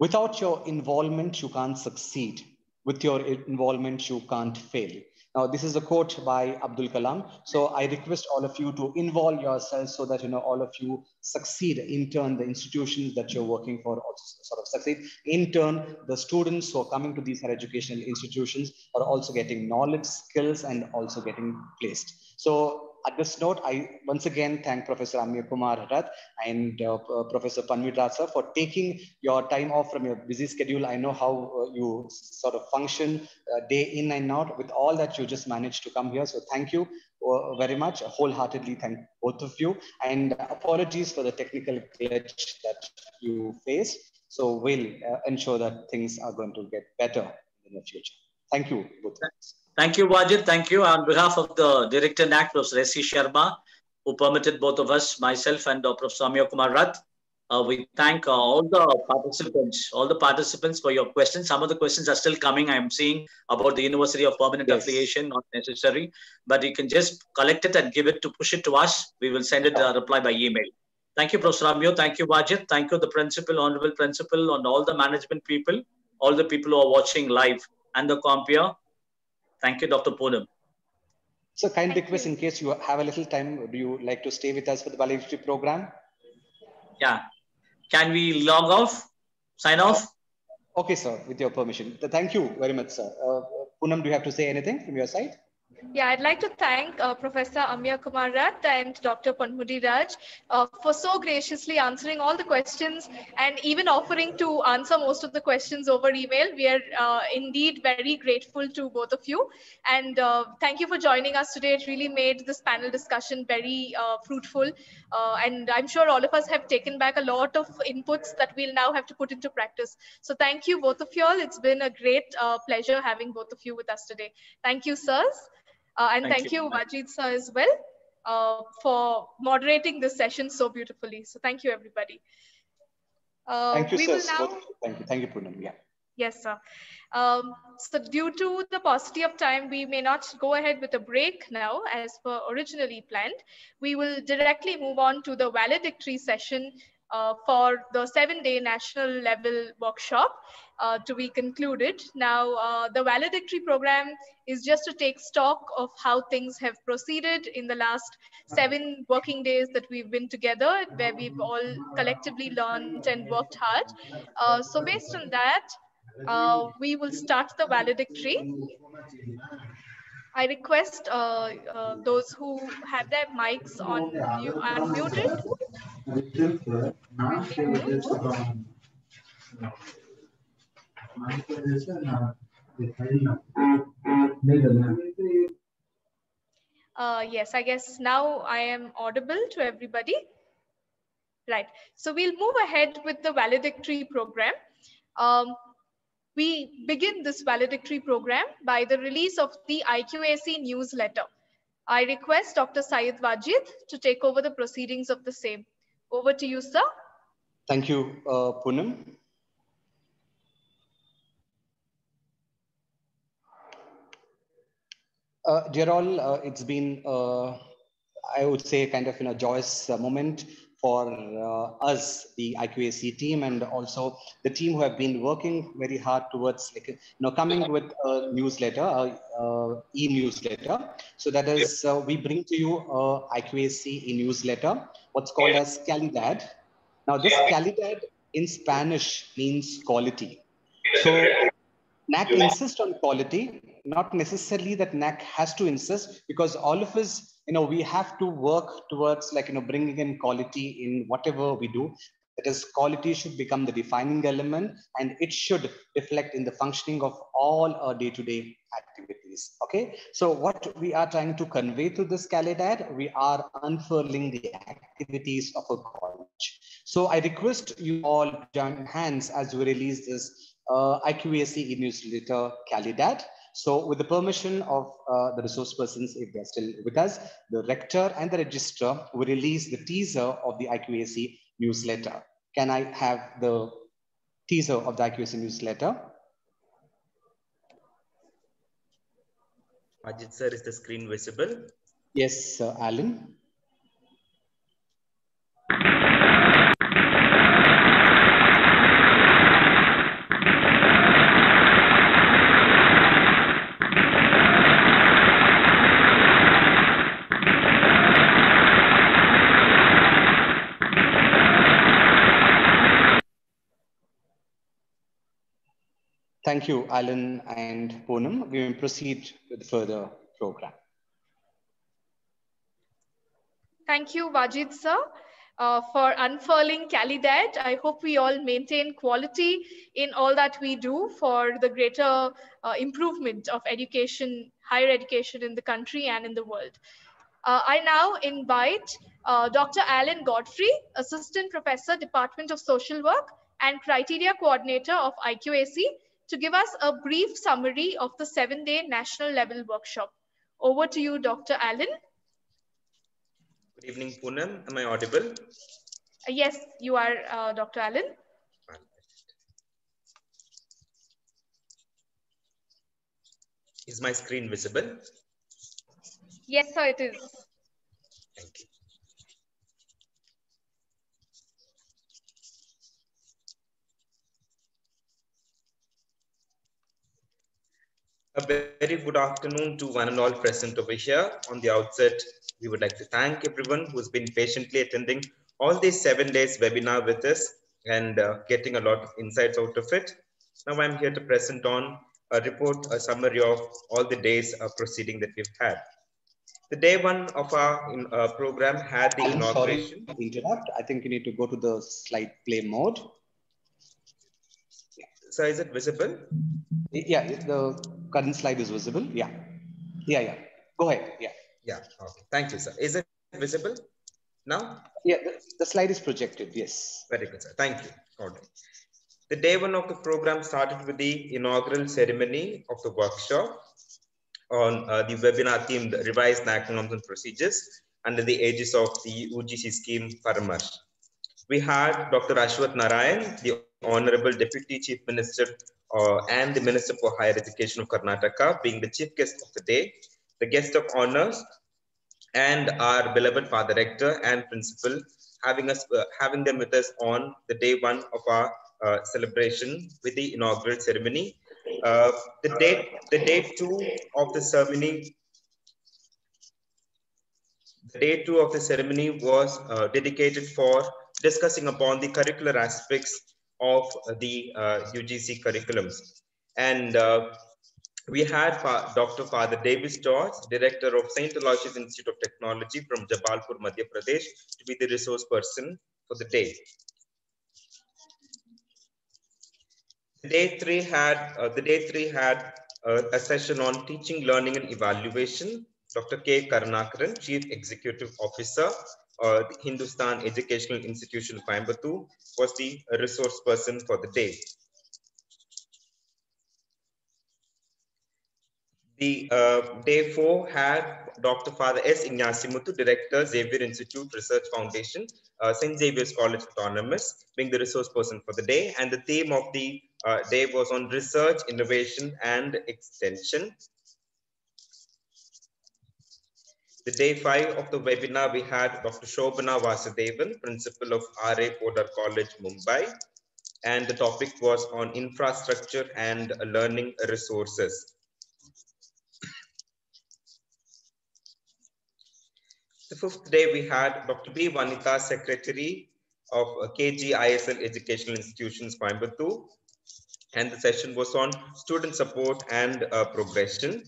without your involvement, you can't succeed. With your involvement, you can't fail Now, this is a quote by Abdul Kalam. So I request all of you to involve yourselves so that, you know, all of you succeed. In turn, the institutions that you're working for also sort of succeed. In turn, the students who are coming to these higher educational institutions are also getting knowledge, skills, and also getting placed. So at this note, I once again thank Professor Amiya Kumar Rath and uh, Professor Panvid Rasa for taking your time off from your busy schedule. I know how uh, you sort of function uh, day in and out with all that you just managed to come here. So thank you uh, very much. Wholeheartedly thank both of you. And apologies for the technical glitch that you faced. So we'll uh, ensure that things are going to get better in the future. Thank you both. Thank you, Wajid. Thank you. On behalf of the Director NAAC, Professor S.C. Sharma, who permitted both of us, myself and uh, Professor Amiya Kumar Rath, uh, we thank uh, all the participants, all the participants for your questions. Some of the questions are still coming. I'm seeing about the University of Permanent yes. Affiliation, not necessary, but you can just collect it and give it to push it to us. We will send it a uh, reply by email. Thank you, Professor Amiya. Thank you, Wajid. Thank you, the principal, honorable principal, and all the management people, all the people who are watching live, and the compere. Thank you, Dr. Poonam. So kind Thank request, you. in case you have a little time, do you like to stay with us for the validity program? Yeah. Can we log off, sign off? Okay, sir, with your permission. Thank you very much, sir. Uh, Poonam, do you have to say anything from your side? Yeah, I'd like to thank uh, Professor Amiya Kumar Rath and Dr. Ponmudiraj uh, for so graciously answering all the questions and even offering to answer most of the questions over email. We are uh, indeed very grateful to both of you. And uh, thank you for joining us today. It really made this panel discussion very uh, fruitful. Uh, and I'm sure all of us have taken back a lot of inputs that we'll now have to put into practice. So thank you, both of you all. It's been a great pleasure having both of you with us today. Thank you, sirs. Uh, and thank, thank you, Wajid sir, as well, uh, for moderating this session so beautifully. So thank you, everybody. Uh, thank you, sir. Now... Thank you, thank you, Poonam. Yeah. Yes, sir. Um, so due to the paucity of time, we may not go ahead with a break now as per originally planned. We will directly move on to the valedictory session uh, for the seven day national level workshop uh, to be concluded. Now, uh, the valedictory program is just to take stock of how things have proceeded in the last seven working days that we've been together, where we've all collectively learned and worked hard. Uh, so based on that, uh, we will start the valedictory. I request uh, uh, those who have their mics on you unmuted. Uh, yes, I guess now I am audible to everybody. Right, so we'll move ahead with the valedictory program. Um, we begin this valedictory program by the release of the IQAC newsletter. I request Dr. Syed Wajid to take over the proceedings of the same. Over to you, sir. Thank you, uh, Poonam. Uh, dear all, uh, it's been, uh, I would say, kind of you know, joyous uh, moment for uh, us, the IQAC team, and also the team who have been working very hard towards, like, you know, coming with a newsletter, uh, e-newsletter. So that is, we bring to you a IQAC e-newsletter, what's called as Calidad. Now, this Calidad in Spanish means quality. So NAAC insists on quality, not necessarily that NAAC has to insist because all of us, you know, we have to work towards like, you know, bringing in quality in whatever we do. That is, quality should become the defining element and it should reflect in the functioning of all our day-to-day activities. Okay, so what we are trying to convey through this Calidad, we are unfurling the activities of a college. So I request you all join hands as we release this uh, IQAC e-newsletter Calidad. So with the permission of uh, the resource persons, if they're still with us, the rector and the registrar will release the teaser of the IQAC newsletter. Can I have the teaser of the IQAC newsletter? Wajid sir, is the screen visible? Yes, uh, Alan. Thank you, Alan and Poonam. We will proceed with the further program. Thank you, Wajid sir, uh, for unfurling Calidad. I hope we all maintain quality in all that we do for the greater uh, improvement of education, higher education in the country and in the world. Uh, I now invite uh, Dr. Alan Godfrey, Assistant Professor, Department of Social Work and Criteria Coordinator of IQAC to give us a brief summary of the seven-day national level workshop. Over to you, Dr. Allen. Good evening, Poonam. Am I audible? Yes, you are, uh, Dr. Allen. Is my screen visible? Yes, sir, it is. Thank you. A very good afternoon to one and all present over here. On the outset, we would like to thank everyone who's been patiently attending all these seven days webinar with us and uh, getting a lot of insights out of it. Now I'm here to present on a report, a summary of all the days of proceeding that we've had. The day one of our in, uh, program had the I'm inauguration. sorry to interrupt. I think you need to go to the slide play mode. So is it visible? Yeah, the current slide is visible. Yeah. Yeah, yeah. Go ahead. Yeah. Yeah. Okay. Thank you, sir. Is it visible now? Yeah, the, the slide is projected. Yes. Very good, sir. Thank you. All right. The day one of the program started with the inaugural ceremony of the workshop on uh, the webinar theme, the revised national norms and procedures under the aegis of the UGC scheme Paramarsh. We had Dr. Ashwath Narayan, the Honorable Deputy Chief Minister uh, and the Minister for Higher Education of Karnataka being the chief guest of the day, the guest of honors, and our beloved Father Rector and Principal having us uh, having them with us on the day one of our uh, celebration with the inaugural ceremony. Uh, the date, the day two of the ceremony, the day two of the ceremony was uh, dedicated for discussing upon the curricular aspects of the UGC curriculums. And we had Dr. Father Davis George, Director of St. Aloysius Institute of Technology from Jabalpur, Madhya Pradesh, to be the resource person for the day. Day three had uh, the day three had uh, a session on teaching, learning, and evaluation. Dr. K. Karunakaran, Chief Executive Officer, uh, the Hindustan Educational Institution, Coimbatore, was the resource person for the day. The uh, day four had Dr. Father S. Ignacimuthu, Director, Xavier Institute Research Foundation, uh, St. Xavier's College Autonomous, being the resource person for the day. And the theme of the uh, day was on research, innovation, and extension. The day five of the webinar, we had Dr. Shobana Vasudevan, Principal of RA Podar College, Mumbai. And the topic was on infrastructure and learning resources. The fifth day, we had Dr. B. Vanita, Secretary of KG ISL Educational Institutions, Coimbatore. And the session was on student support and uh, progression.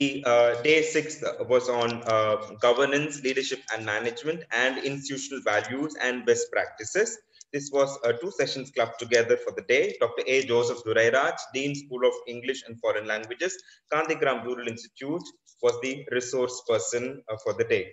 The uh, day six was on uh, governance, leadership and management and institutional values and best practices. This was uh, two sessions clubbed together for the day. Dr. A. Joseph Durairaj, Dean School of English and Foreign Languages, Gandhigram Rural Institute was the resource person uh, for the day.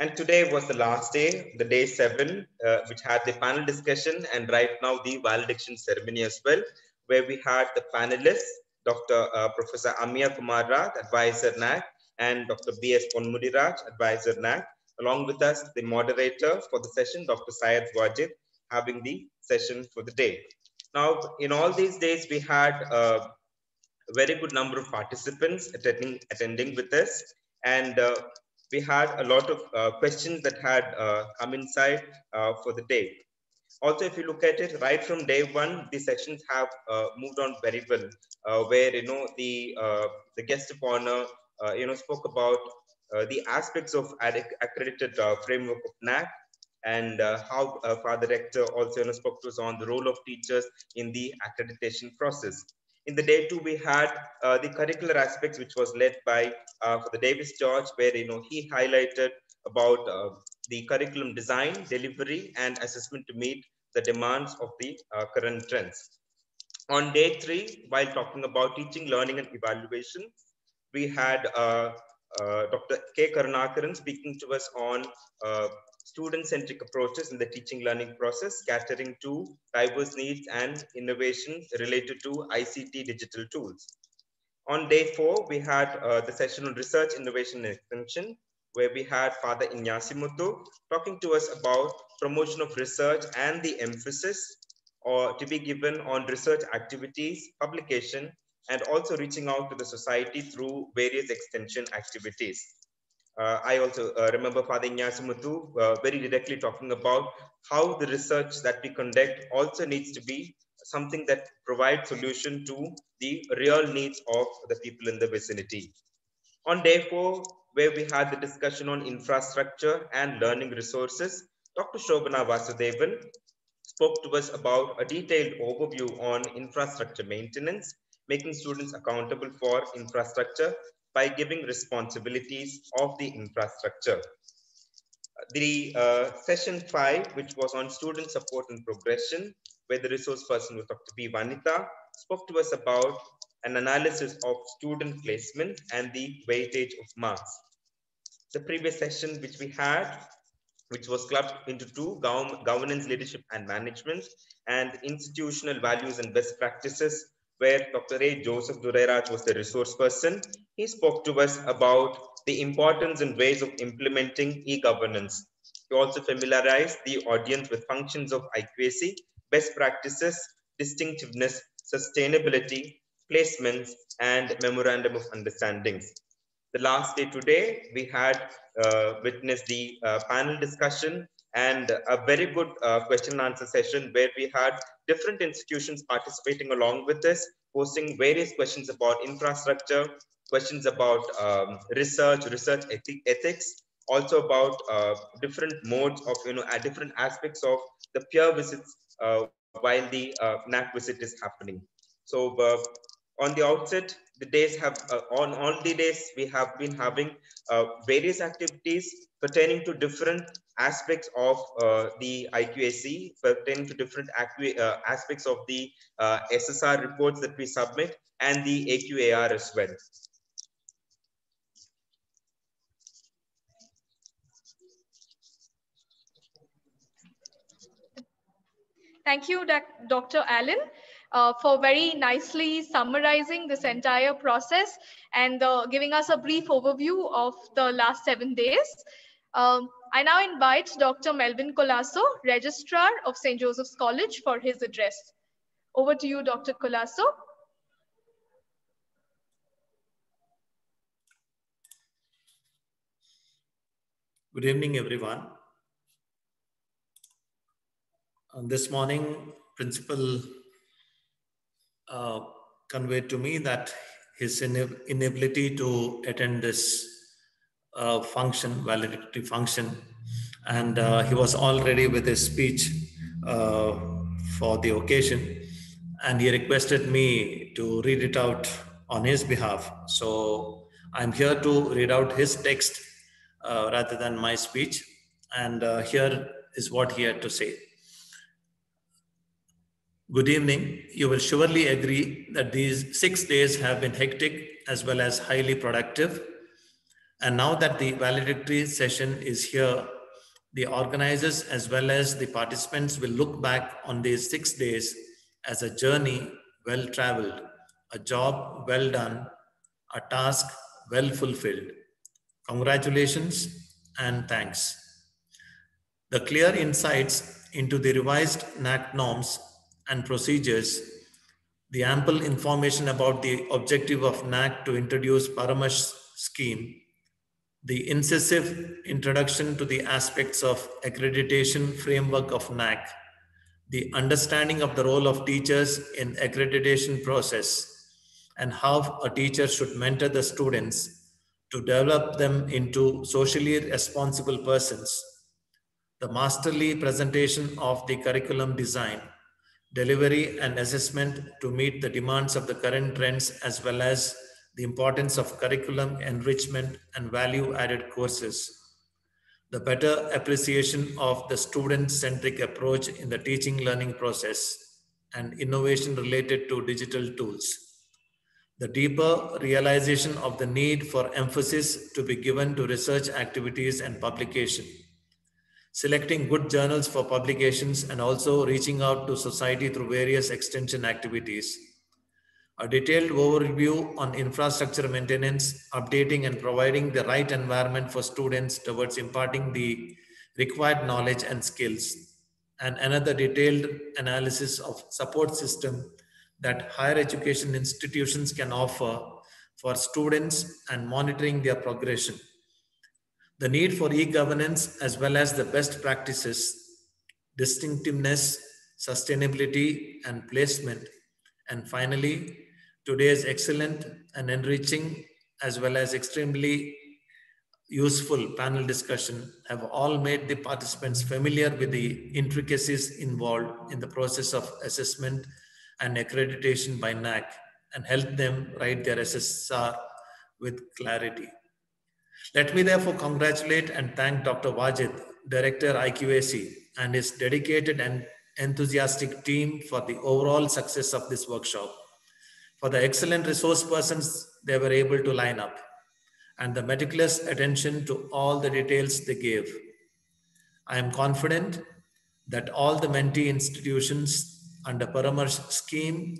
And today was the last day, the day seven, uh, which had the panel discussion and right now the valediction ceremony as well, where we had the panelists, Dr. Uh, Professor Amiya Kumar Rath, advisor NAAC, and Dr. B.S. Ponmudiraj, advisor NAAC, along with us, the moderator for the session, Dr. Syed Wajid, having the session for the day. Now, in all these days, we had a very good number of participants attending, attending with us. And uh, we had a lot of uh, questions that had uh, come inside uh, for the day. Also, if you look at it, right from day one, the sessions have uh, moved on very well, uh, where, you know, the, the guest of honor, you know, spoke about uh, the aspects of accredited uh, framework of NAAC and uh, how uh, Father Rector also you know, spoke to us on the role of teachers in the accreditation process. In the day two, we had uh, the curricular aspects, which was led by uh, for the Davis George, where you know he highlighted about uh, the curriculum design, delivery, and assessment to meet the demands of the uh, current trends. On day three, while talking about teaching, learning, and evaluation, we had uh, uh, Dr. K. Karunakaran speaking to us on uh, student-centric approaches in the teaching learning process, catering to diverse needs and innovations related to ICT digital tools. On day four, we had uh, the session on research, innovation, and extension, where we had Father Ignacimuthu talking to us about promotion of research and the emphasis or to be given on research activities, publication, and also reaching out to the society through various extension activities. Uh, I also uh, remember Father Ignacimuthu uh, very directly talking about how the research that we conduct also needs to be something that provides solution to the real needs of the people in the vicinity. On day four, where we had the discussion on infrastructure and learning resources, Dr. Shobana Vasudevan spoke to us about a detailed overview on infrastructure maintenance, making students accountable for infrastructure by giving responsibilities of the infrastructure. The uh, session five, which was on student support and progression, where the resource person was Dr. B. Vanita, spoke to us about an analysis of student placement and the weightage of marks. The previous session which we had, which was clubbed into two, governance, leadership and management, and institutional values and best practices, where Dr. A. Joseph Durairaj was the resource person. He spoke to us about the importance and ways of implementing e-governance. He also familiarized the audience with functions of IQAC, best practices, distinctiveness, sustainability, placements, and memorandum of understandings. The last day today, we had uh, witnessed the uh, panel discussion and a very good uh, question and answer session where we had different institutions participating along with us, posting various questions about infrastructure, questions about um, research, research ethics, also about uh, different modes of, you know, different aspects of the peer visits uh, while the uh, NAAC visit is happening. So uh, on the outset, the days have, uh, on all the days, we have been having various activities pertaining to different aspects of uh, the IQAC, pertaining to different uh, aspects of the uh, SSR reports that we submit and the AQAR as well. Thank you, Dr. Allen, uh, for very nicely summarizing this entire process and uh, giving us a brief overview of the last seven days. Um, I now invite Dr. Melvin Colaco, Registrar of St. Joseph's College for his address. Over to you, Dr. Colasso. Good evening, everyone. Uh, this morning, principal uh, conveyed to me that his inability to attend this uh, function, valedictory function, and uh, he was all ready with his speech uh, for the occasion, and he requested me to read it out on his behalf. So I'm here to read out his text uh, rather than my speech, and here is what he had to say. Good evening. You will surely agree that these six days have been hectic as well as highly productive. And now that the valedictory session is here, the organizers as well as the participants will look back on these six days as a journey well traveled, a job well done, a task well fulfilled. Congratulations and thanks. The clear insights into the revised NAAC norms and procedures, the ample information about the objective of NAAC to introduce Paramarsh scheme, the incisive introduction to the aspects of accreditation framework of NAAC, the understanding of the role of teachers in accreditation process, and how a teacher should mentor the students to develop them into socially responsible persons. The masterly presentation of the curriculum design, delivery and assessment to meet the demands of the current trends as well as the importance of curriculum enrichment and value added courses. The better appreciation of the student centric approach in the teaching learning process and innovation related to digital tools. The deeper realization of the need for emphasis to be given to research activities and publication. Selecting good journals for publications and also reaching out to society through various extension activities a detailed overview on infrastructure maintenance, updating and providing the right environment for students towards imparting the required knowledge and skills, and another detailed analysis of support system that higher education institutions can offer for students and monitoring their progression. The need for e-governance as well as the best practices, distinctiveness, sustainability, and placement. And finally, today's excellent and enriching as well as extremely useful panel discussion have all made the participants familiar with the intricacies involved in the process of assessment and accreditation by NAAC and helped them write their SSR with clarity. Let me therefore congratulate and thank Dr. Wajid, Director IQAC, and his dedicated and enthusiastic team for the overall success of this workshop for the excellent resource persons they were able to line up and the meticulous attention to all the details they gave. I am confident that all the mentee institutions under Paramarsh scheme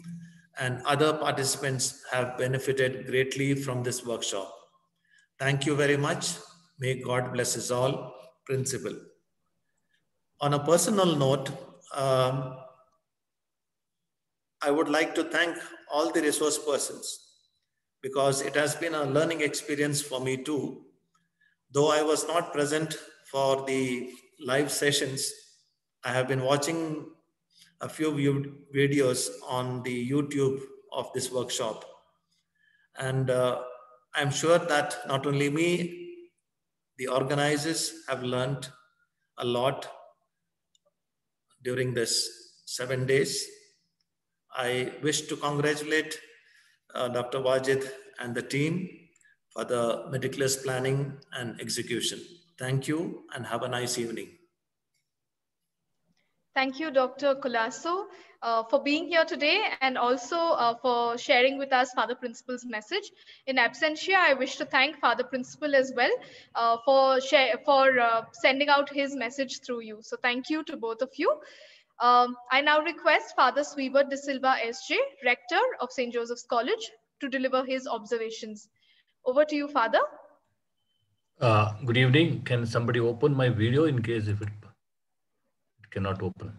and other participants have benefited greatly from this workshop. Thank you very much. May God bless us all. Principal. On a personal note, um, I would like to thank all the resource persons because it has been a learning experience for me too. Though I was not present for the live sessions, I have been watching a few videos on the YouTube of this workshop. And uh, I'm sure that not only me, the organizers have learned a lot during this seven days I wish to congratulate uh, Dr. Wajid and the team for the meticulous planning and execution. Thank you and have a nice evening. Thank you, Dr. Colaco, uh, for being here today and also uh, for sharing with us Father Principal's message. In absentia, I wish to thank Father Principal as well uh, for, share, for uh, sending out his message through you. So thank you to both of you. Um, I now request Father Swebert de Silva SJ, Rector of St. Joseph's College, to deliver his observations. Over to you, Father. Uh, good evening. Can somebody open my video in case if it, it cannot open?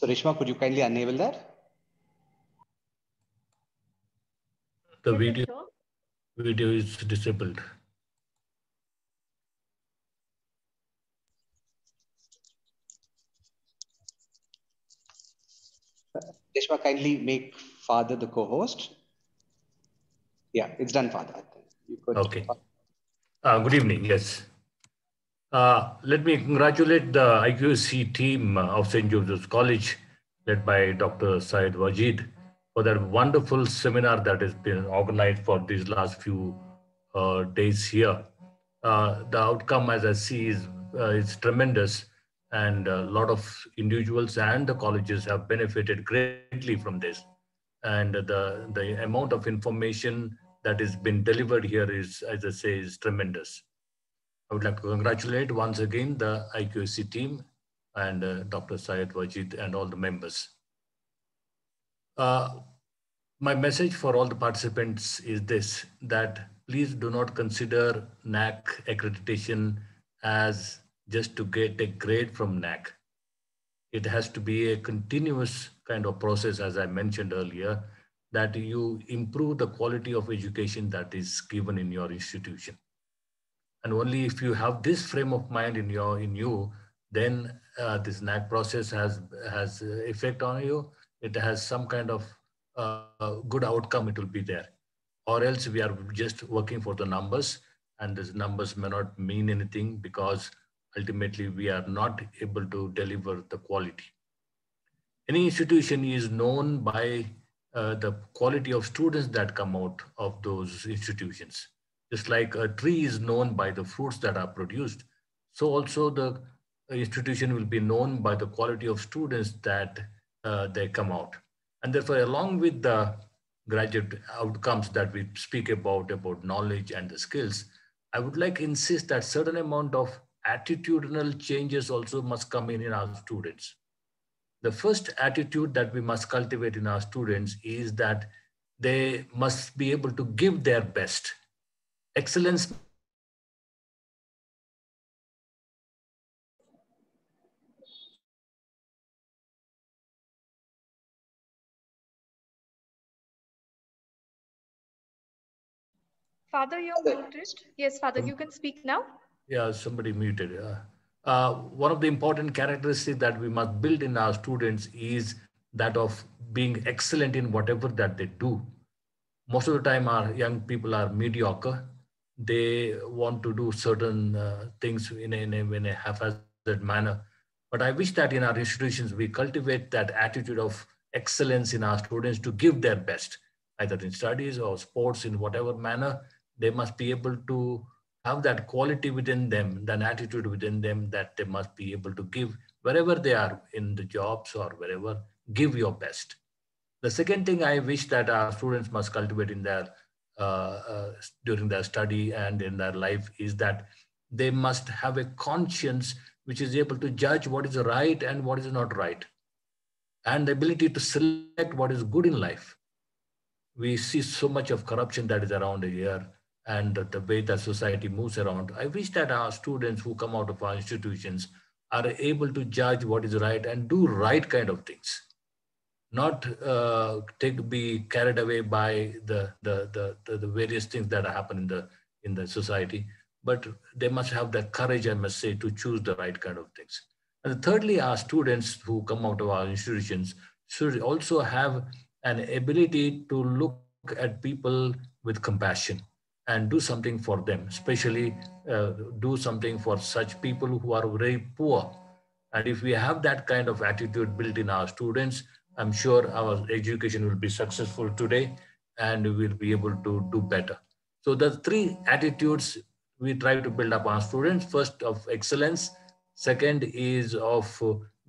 So Rishma, could you kindly enable that? The video, video is disabled. Deshwa, kindly make Father the co-host. Yeah, it's done, Father. okay. Uh, good evening. Yes. Uh, let me congratulate the IQAC team of St. Joseph's College, led by Dr. Syed Wajid, for that wonderful seminar that has been organized for these last few uh, days here. Uh, the outcome, as I see, is, uh, is tremendous and a lot of individuals and the colleges have benefited greatly from this and the the amount of information that has been delivered here is as i say is tremendous i would like to congratulate once again the iqac team and uh, dr syed wajid and all the members uh, my message for all the participants is this that please do not consider NAAC accreditation as just to get a grade from NAAC. It has to be a continuous kind of process, as I mentioned earlier, that you improve the quality of education that is given in your institution. And only if you have this frame of mind in your in you, then uh, this NAAC process has has effect on you. It has some kind of uh, good outcome. It will be there. or else we are just working for the numbers and these numbers may not mean anything because ultimately we are not able to deliver the quality. Any institution is known by uh, the quality of students that come out of those institutions. Just like a tree is known by the fruits that are produced, so also the institution will be known by the quality of students that uh, they come out. And therefore, along with the graduate outcomes that we speak about, about knowledge and the skills, I would like insist that certain amount of attitudinal changes also must come in in our students. The first attitude that we must cultivate in our students is that they must be able to give their best. Excellence Father, you're muted. Yes, Father, you can speak now. Yeah, somebody muted. Uh, uh, one of the important characteristics that we must build in our students is that of being excellent in whatever that they do. Most of the time, our young people are mediocre. They want to do certain uh, things in a, in, a, in a haphazard manner. But I wish that in our institutions, we cultivate that attitude of excellence in our students to give their best, either in studies or sports in whatever manner they must be able to have that quality within them, that attitude within them that they must be able to give wherever they are in the jobs or wherever, give your best. The second thing I wish that our students must cultivate in their Uh, uh, during their study and in their life is that they must have a conscience which is able to judge what is right and what is not right, and the ability to select what is good in life. We see so much of corruption that is around here and the way that society moves around. I wish that our students who come out of our institutions are able to judge what is right and do right kind of things, not uh, take be carried away by the, the, the, the, various things that happen in the, in the society, but they must have the courage, I must say, to choose the right kind of things. And thirdly, our students who come out of our institutions should also have an ability to look at people with compassion and do something for them, especially uh, do something for such people who are very poor. And if we have that kind of attitude built in our students, I'm sure our education will be successful today and we'll be able to do better. So the three attitudes we try to build up our students, first of excellence, second is of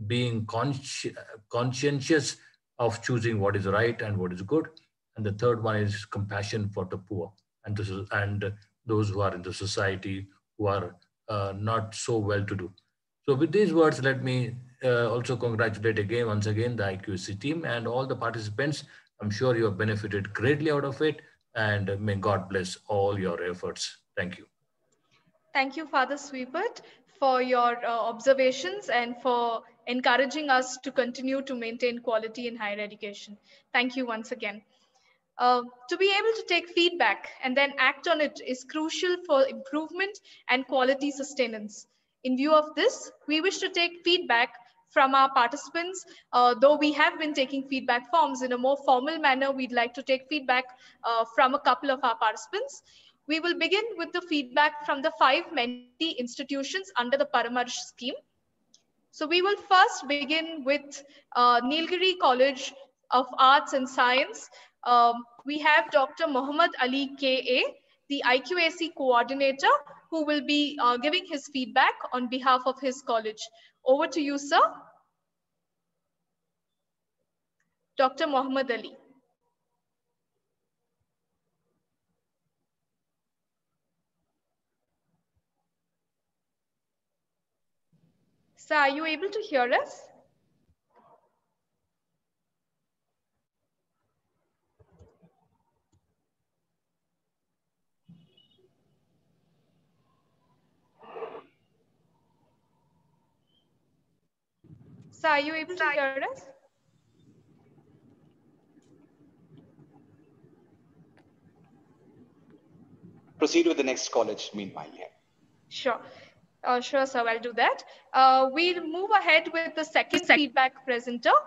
being consci conscientious of choosing what is right and what is good. And the third one is compassion for the poor and, this is, and those who are in the society who are uh, not so well to do. So with these words, let me uh, also congratulate again, once again, the IQAC team and all the participants. I'm sure you have benefited greatly out of it and may God bless all your efforts. Thank you. Thank you, Father Swebert, for your uh, observations and for encouraging us to continue to maintain quality in higher education. Thank you once again. Uh, to be able to take feedback and then act on it is crucial for improvement and quality sustenance. In view of this, we wish to take feedback from our participants. Uh, though we have been taking feedback forms in a more formal manner, we'd like to take feedback uh, from a couple of our participants. We will begin with the feedback from the five mentee institutions under the Paramarsh scheme. So we will first begin with uh, Nilgiri College of Arts and Science, um, we have Dr. Muhammad Ali K.A., the IQAC coordinator, who will be uh, giving his feedback on behalf of his college. Over to you, sir. Dr. Muhammad Ali. Sir, are you able to hear us? So are you able to hear us? Proceed with the next college meanwhile. Yeah. Sure. Uh, sure, sir, I'll do that. Uh, we'll move ahead with the second feedback presenter.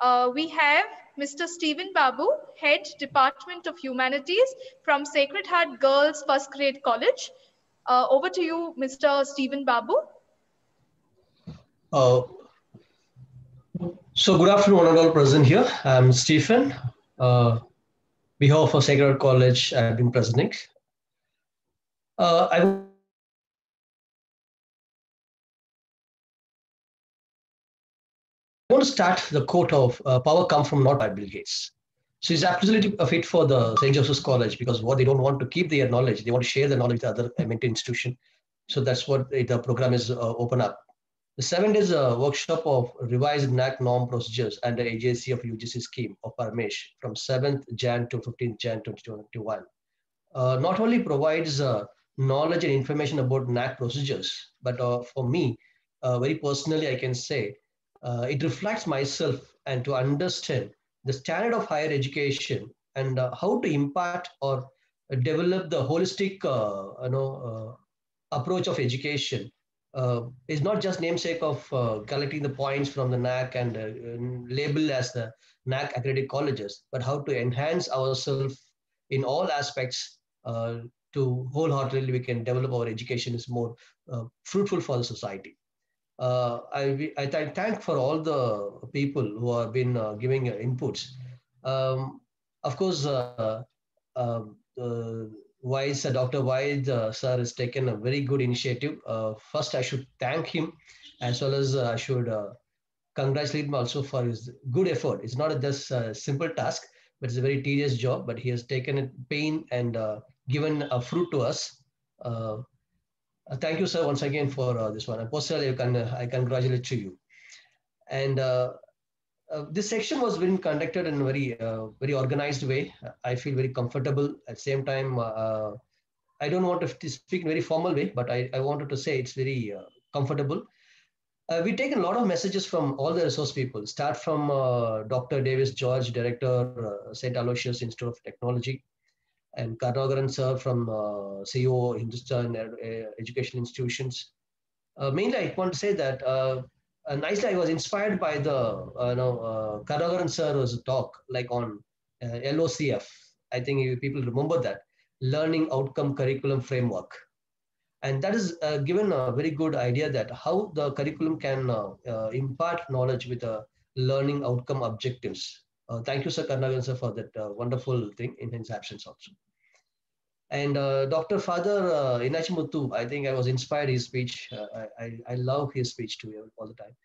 Uh, we have Mr. Stephen Babu, Head Department of Humanities from Sacred Heart Girls First Grade College. Uh, over to you, Mr. Stephen Babu. So good afternoon, all present here. I'm Stephen. Uh, behalf of Sacred College, I've been presenting. Uh, I I want to start the quote of uh, power come from not by Bill Gates. So it's absolutely a fit for the St. Joseph's College because what they don't want to keep their knowledge, they want to share the knowledge with other mentor institution. So that's what the program is uh, open up. The seven days uh, workshop of revised NAAC norm procedures under AJC of UGC scheme of Paramarsh from 7th Jan to 15th Jan 2021 uh, not only provides uh, knowledge and information about NAAC procedures, but uh, for me, uh, very personally, I can say it reflects myself and to understand the standard of higher education and how to impart or develop the holistic you know, approach of education uh, is not just namesake of uh, collecting the points from the NAAC and uh, label as the NAAC accredited colleges, but how to enhance ourselves in all aspects uh, to wholeheartedly we can develop our education is more uh, fruitful for the society. Uh, I, I th- thank for all the people who have been giving inputs. Um, of course, uh, Wise, uh, Dr. Wise, uh, sir, has taken a very good initiative. Uh, first, I should thank him as well as uh, I should uh, congratulate him also for his good effort. It's not just a simple task, but it's a very tedious job. But he has taken it pain and uh, given a fruit to us. Uh, uh, thank you, sir, once again for uh, this one. And personally, I, can, I congratulate to you. And uh, uh, this section was being conducted in a very, uh, very organized way. I feel very comfortable. At the same time, uh, I don't want to speak in a very formal way, but I, I wanted to say it's very uh, comfortable. Uh, we take a lot of messages from all the resource people. Start from uh, Dr. Davis George, Director, uh, St. Aloysius Institute of Technology, and Karunakaran sir from uh, CEO Hindustan uh, Education Institutions. Uh, mainly, I want to say that uh, uh, nicely I was inspired by the uh, you know uh, sir's talk, like on uh, LOCF. I think people remember that learning outcome curriculum framework, and that is uh, given a very good idea that how the curriculum can uh, uh, impart knowledge with the learning outcome objectives. Uh, thank you, Sir Karunakaran sir, for that uh, wonderful thing in his absence also. And uh, Dr. Father uh, Ignacimuthu, I think I was inspired his speech. Uh, I, I, love his speech to too all the time.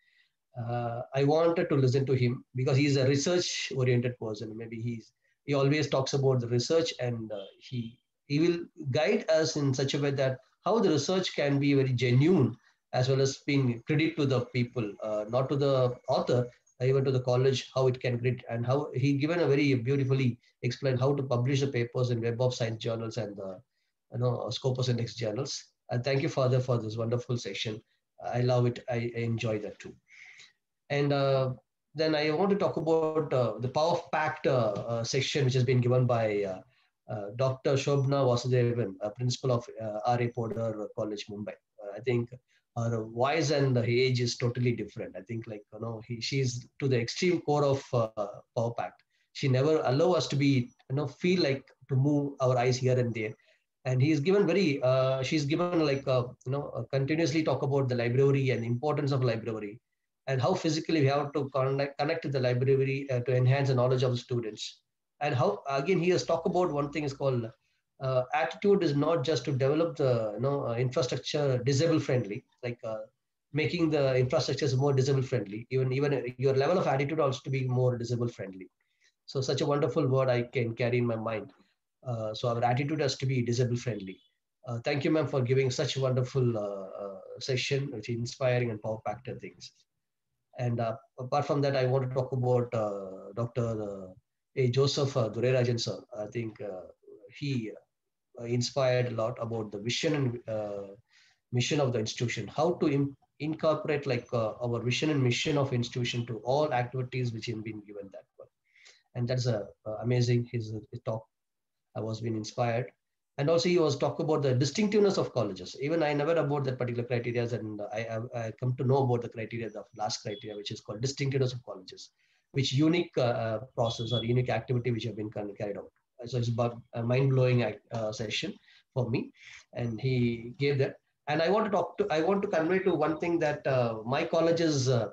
Uh, I wanted to listen to him because he's a research oriented person. Maybe he's he always talks about the research and uh, he he will guide us in such a way that how the research can be very genuine as well as being credit to the people, uh, not to the author, even to the college, how it can create and how he given a very beautifully explained how to publish the papers in Web of Science journals and the you know Scopus Index journals. And thank you, Father, for this wonderful session. I love it. I, I enjoy that too. And uh, then I want to talk about uh, the Power of Pact uh, uh, section, which has been given by uh, uh, Dr. Shobhana Vasudevan, a principal of uh, R.A. Podar College, Mumbai. I think her voice and age is totally different. I think like, you know, he, she's to the extreme core of Power Pact. She never allow us to be, you know, feel like to move our eyes here and there and he's given very uh, she's given like uh, you know uh, continuously talk about the library and the importance of library and how physically we have to connect, connect to the library uh, to enhance the knowledge of the students and how again he has talked about one thing is called uh, attitude is not just to develop the you know uh, infrastructure disabled friendly like making the infrastructures more disabled friendly even even your level of attitude also to be more disabled friendly so such a wonderful word i can carry in my mind uh, so our attitude has to be disabled friendly. Uh, thank you, ma'am, for giving such a wonderful uh, session, which is inspiring and power packed things. And apart from that, I want to talk about Dr. A. Joseph uh, Durerajan, sir. I think he inspired a lot about the vision and mission of the institution, how to incorporate like uh, our vision and mission of institution to all activities which have been given that one. And that's a, uh, amazing his, his, talk I was being inspired. And also he was talk about the distinctiveness of colleges. Even I never about that particular criteria and I, I, I come to know about the criteria, the last criteria, which is called distinctiveness of colleges. which unique uh, process or unique activity which have been carried out. So it's about a mind-blowing uh, session for me, and he gave that. And I want to talk to, I want to convey to one thing that uh, my college is, uh,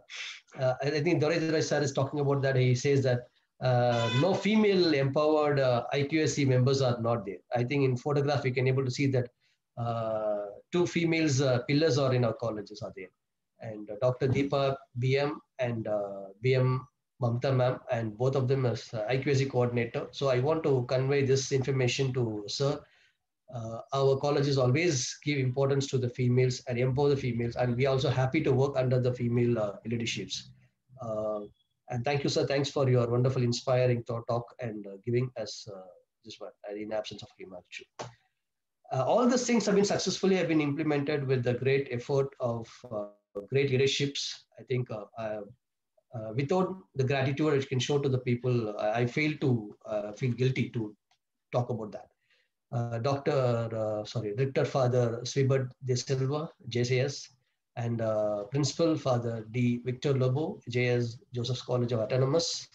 uh, I think Doris sir is talking about that. He says that uh, no female empowered uh, IQAC members are not there. I think in photograph, we can able to see that uh, two females pillars are in our colleges are there. And Dr. Deepa BM and BM Mamta ma'am, and both of them as uh, coordinator. So I want to convey this information to sir. Uh, our colleges always give importance to the females and empower the females, and we are also happy to work under the female uh, leaderships. Uh, and thank you, sir. Thanks for your wonderful, inspiring talk and uh, giving us uh, this one in absence of Himanshu. all these things have been successfully have been implemented with the great effort of great leaderships. I think uh, without the gratitude it can show to the people, I fail to uh, feel guilty to talk about that. Uh, Dr. Uh, sorry, Rector Father Swebert De Silva, JCS, and uh, Principal Father D. Victor Lobo, JS Joseph's College of Autonomous.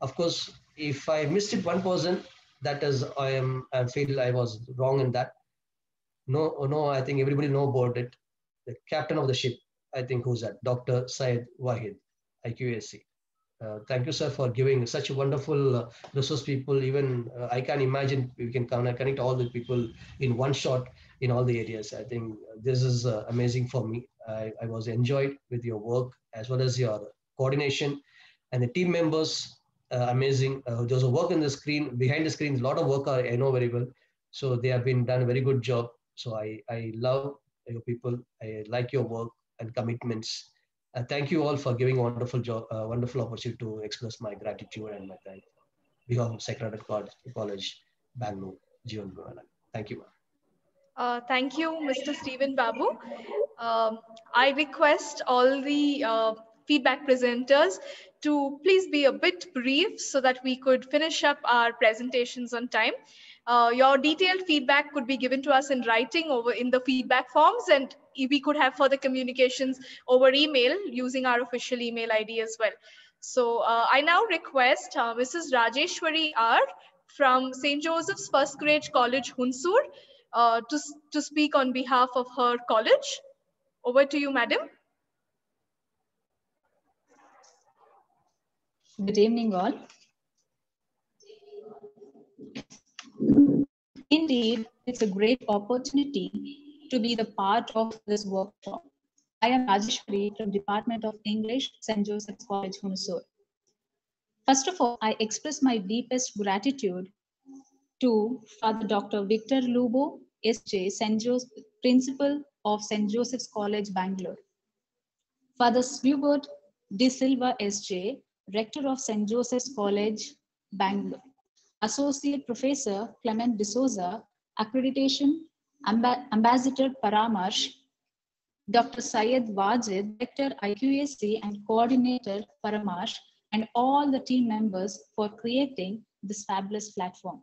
Of course, if I missed it one person, that is, I am, I feel I was wrong in that. No, no, I think everybody know about it. The captain of the ship, I think who's that? Dr. Syed Wajid. IQAC. Uh, thank you, sir, for giving such a wonderful uh, resource people. Even uh, I can imagine we can connect all the people in one shot in all the areas. I think this is uh, amazing for me. I, I, was enjoyed with your work as well as your coordination and the team members. Uh, amazing. Uh, those who work in the screen, behind the screen, a lot of work I, I know very well. So they have been done a very good job. So I, I love your people. I like your work and commitments uh, thank you all for giving wonderful job, uh, wonderful opportunity to express my gratitude and my thanks. Behalf of Sacred College, Bangalore, Jeevan Thank you. Uh, thank you, Mr. Stephen Babu. Um, I request all the uh, feedback presenters to please be a bit brief so that we could finish up our presentations on time. Uh, your detailed feedback could be given to us in writing over in the feedback forms and we could have further communications over email using our official email ID as well. So uh, I now request uh, Mrs. Rajeshwari R from St. Joseph's First Grade College, Hunsur, uh, to, to speak on behalf of her college. Over to you, madam. Good evening, all. Indeed, it's a great opportunity to be the part of this workshop. I am Rajeshwari from Department of English, St. Joseph's College, Hunsur. First of all, I express my deepest gratitude to Father Dr. Victor Lobo, SJ, St. Principal of St. Joseph's College, Bangalore. Father Swebert De Silva, SJ, Rector of St. Joseph's College, Bangalore. Associate Professor Clement D'Souza, Accreditation Amb Ambassador Paramarsh, Dr. Syed Wajid, Director IQAC and Coordinator Paramarsh, and all the team members for creating this fabulous platform.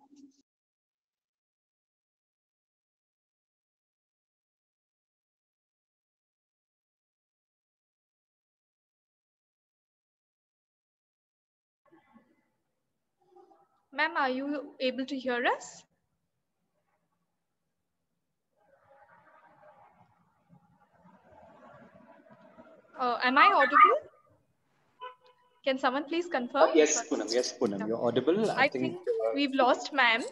Ma'am, are you able to hear us? Uh, am I audible? Can someone please confirm? Uh, yes, Poonam. Yes, Poonam. You're audible. I, I think, think uh, we've lost ma'am.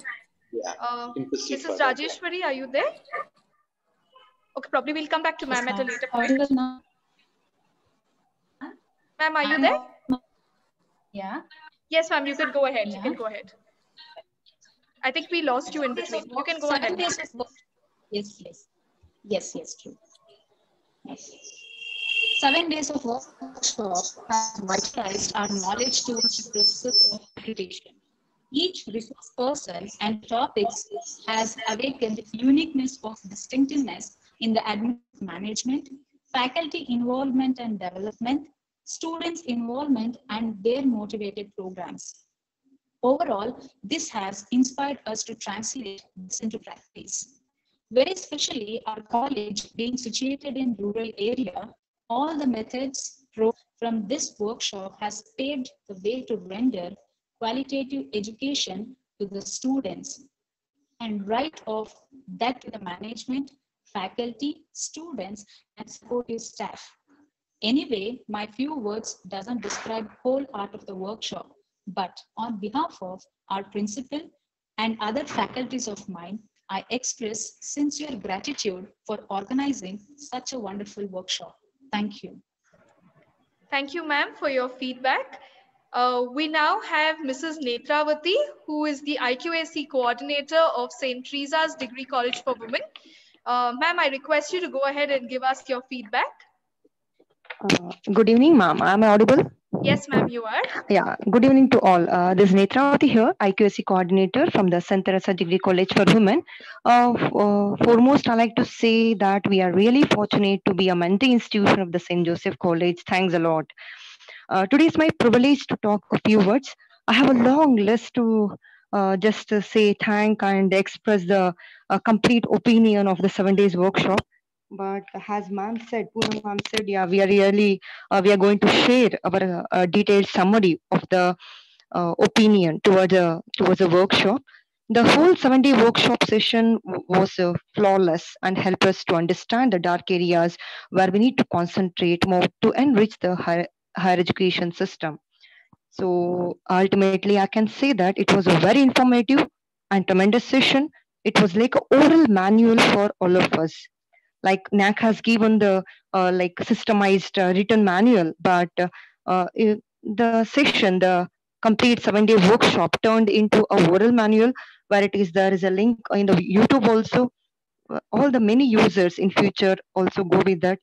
Yeah. Uh, Mrs. Rajeshwari, are you there? Okay, probably we'll come back to ma'am at a later point. Ma'am, are you there? Yeah. Yes, ma'am, you can go ahead. Yeah. You can go ahead. I think we lost you in between. You can go ahead. Yes, yes. Yes, yes, true. Yes. Seven days of workshop has vitalized our knowledge towards the process of accreditation. Each resource person and topics has awakened uniqueness of distinctiveness in the administrative management, faculty involvement and development, students' involvement and their motivated programs. Overall, this has inspired us to translate this into practice. Very especially our college being situated in rural area, all the methods, from this workshop has paved the way to render qualitative education to the students and right off that to the management, faculty, students, and supportive staff. Anyway, my few words doesn't describe whole art of the workshop, but on behalf of our principal and other faculties of mine, I express sincere gratitude for organizing such a wonderful workshop. Thank you. Thank you, ma'am, for your feedback. Uh, we now have Mrs. Netravati, who is the IQAC coordinator of St. Teresa's Degree College for Women. Uh, ma'am, I request you to go ahead and give us your feedback. Uh, good evening, ma'am. I am I audible? Yes, ma'am, you are. Yeah, good evening to all. Uh, this is Netravati here, IQAC coordinator from the St. Teresa Degree College for Women. Uh, uh, foremost, I like to say that we are really fortunate to be a mentoring institution of the St. Joseph College. Thanks a lot. Uh, today is my privilege to talk a few words. I have a long list to uh, just to say thank and express the uh, complete opinion of the seven days workshop. But as ma'am said, Poonam ma'am said, yeah, we are really, uh, we are going to share our uh, detailed summary of the uh, opinion towards a, towards the workshop. The whole seven day workshop session was uh, flawless and helped us to understand the dark areas where we need to concentrate more to enrich the higher, higher education system. So ultimately, I can say that it was a very informative and tremendous session. It was like an oral manual for all of us like NAAC has given the uh, like systemized uh, written manual, but uh, the session, the complete seven day workshop turned into a oral manual where it is there is a link in the YouTube also. All the many users in future also go with that.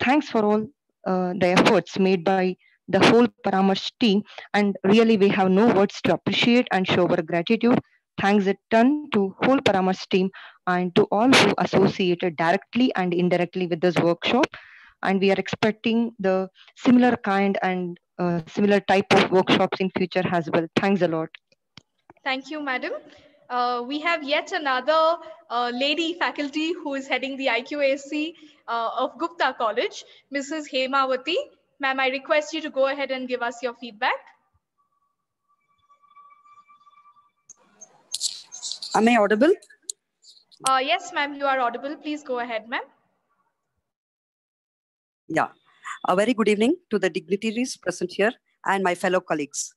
thanks for all the efforts made by the whole Paramarsh team, and really we have no words to appreciate and show our gratitude thanks a ton to whole Paramarsh team and to all who associated directly and indirectly with this workshop. And we are expecting the similar kind and uh, similar type of workshops in future as well. Thanks a lot. Thank you, madam. Uh, we have yet another uh, lady faculty who is heading the IQAC uh, of Gupta College, Mrs. Hemawati. Ma'am, I request you to go ahead and give us your feedback. Am I audible? Uh, yes, ma'am, you are audible. Please go ahead, ma'am. Yeah. A very good evening to the dignitaries present here and my fellow colleagues.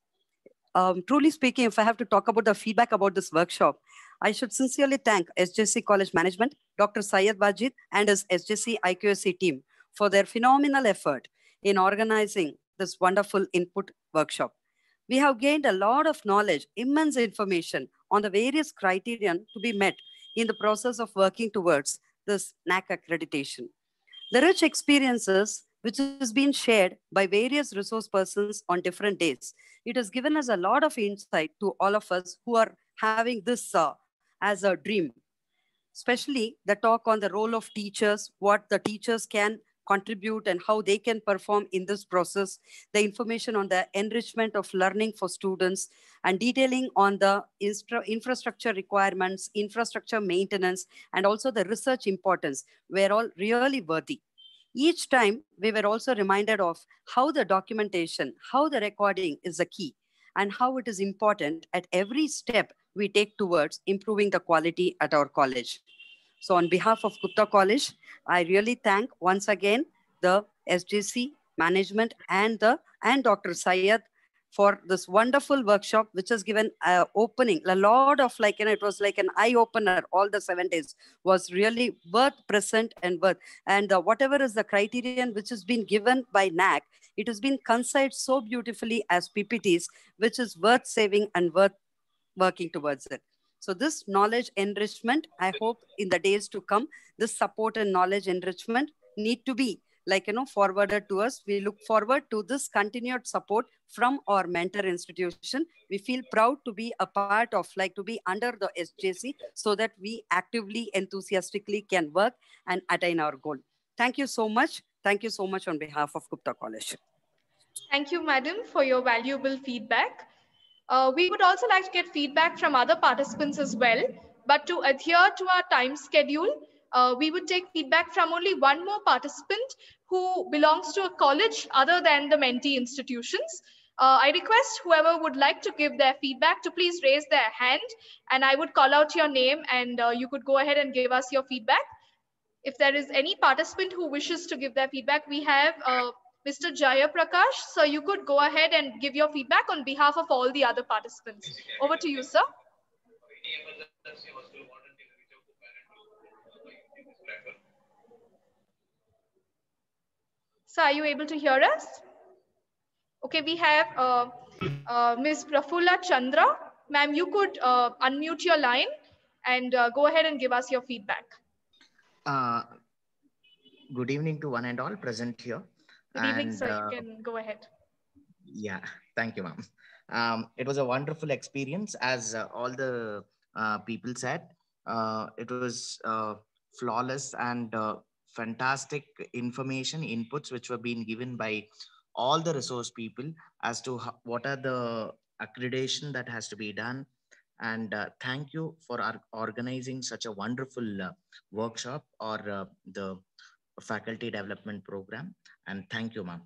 Um, truly speaking, if I have to talk about the feedback about this workshop, I should sincerely thank SJC College Management, Dr. Syed Wajid and his SJC IQAC team for their phenomenal effort in organizing this wonderful input workshop. We have gained a lot of knowledge, immense information on the various criterion to be met in the process of working towards this NAAC accreditation. The rich experiences which has been shared by various resource persons on different days. It has given us a lot of insight to all of us who are having this uh, as a dream, especially the talk on the role of teachers, what the teachers can contribute and how they can perform in this process, the information on the enrichment of learning for students, and detailing on the infrastructure requirements, infrastructure maintenance, and also the research importance were all really worthy. Each time, we were also reminded of how the documentation, how the recording is the key, and how it is important at every step we take towards improving the quality at our college. So on behalf of Gupta College, I really thank once again the SJC management and the and Dr. Syed for this wonderful workshop, which has given uh, opening a lot of like, know, it was like an eye opener. All the seven days was really worth present and worth. And uh, whatever is the criterion which has been given by NAAC, it has been concise so beautifully as PPTs, which is worth saving and worth working towards it. So this knowledge enrichment, I hope in the days to come, this support and knowledge enrichment need to be like, you know, forwarded to us. We look forward to this continued support from our mentor institution. We feel proud to be a part of, like to be under the SJC so that we actively, enthusiastically can work and attain our goal. Thank you so much. Thank you so much on behalf of Gupta College. Thank you, madam, for your valuable feedback. Uh, we would also like to get feedback from other participants as well. But to adhere to our time schedule, uh, we would take feedback from only one more participant who belongs to a college other than the mentee institutions. Uh, I request whoever would like to give their feedback to please raise their hand and I would call out your name and uh, you could go ahead and give us your feedback. If there is any participant who wishes to give their feedback, we have uh, Mr. Jaya Prakash. So you could go ahead and give your feedback on behalf of all the other participants. Over to you, sir. So are you able to hear us? Okay, we have uh, uh, Ms. Prafulla Chandra. Ma'am, you could uh, unmute your line and uh, go ahead and give us your feedback. Uh, good evening to one and all present here. Good evening, And, sir. uh, You can go ahead. Yeah, thank you, ma'am. Um, it was a wonderful experience, as uh, all the uh, people said. Uh, it was uh, flawless and uh, fantastic information inputs which were being given by all the resource people as to what are the accreditation that has to be done. And uh, thank you for our organizing such a wonderful uh, workshop or uh, the faculty development program. And thank you, ma'am.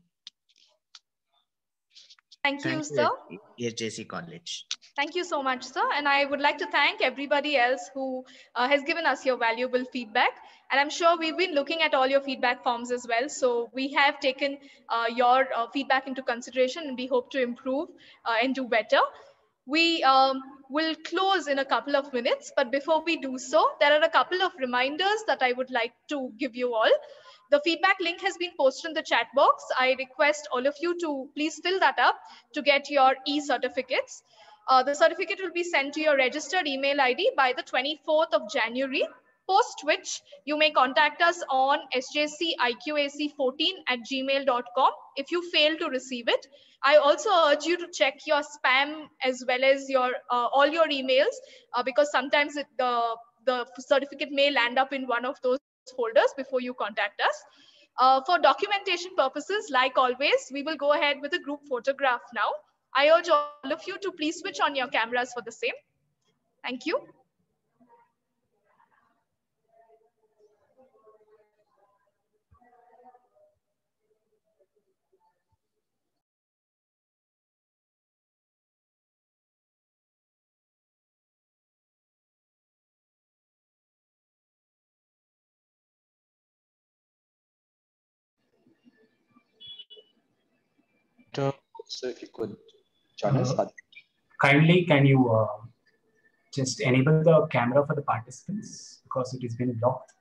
Thank you, Thank sir. you, HJC College. Thank you so much, sir. And I would like to thank everybody else who uh, has given us your valuable feedback. And I'm sure we've been looking at all your feedback forms as well. So we have taken uh, your uh, feedback into consideration and we hope to improve uh, and do better. We um, will close in a couple of minutes, but before we do so, there are a couple of reminders that I would like to give you all. The feedback link has been posted in the chat box. I request all of you to please fill that up to get your e-certificates. Uh, the certificate will be sent to your registered email ID by the 24th of January, post which you may contact us on sjciqac14 at gmail.com if you fail to receive it. I also urge you to check your spam as well as your uh, all your emails uh, because sometimes it, the, the certificate may land up in one of those folders before you contact us. Uh, for documentation purposes, like always, we will go ahead with a group photograph now. I urge all of you to please switch on your cameras for the same. Thank you. So if you could join us. Uh, kindly can you uh, just enable the camera for the participants because it has been blocked.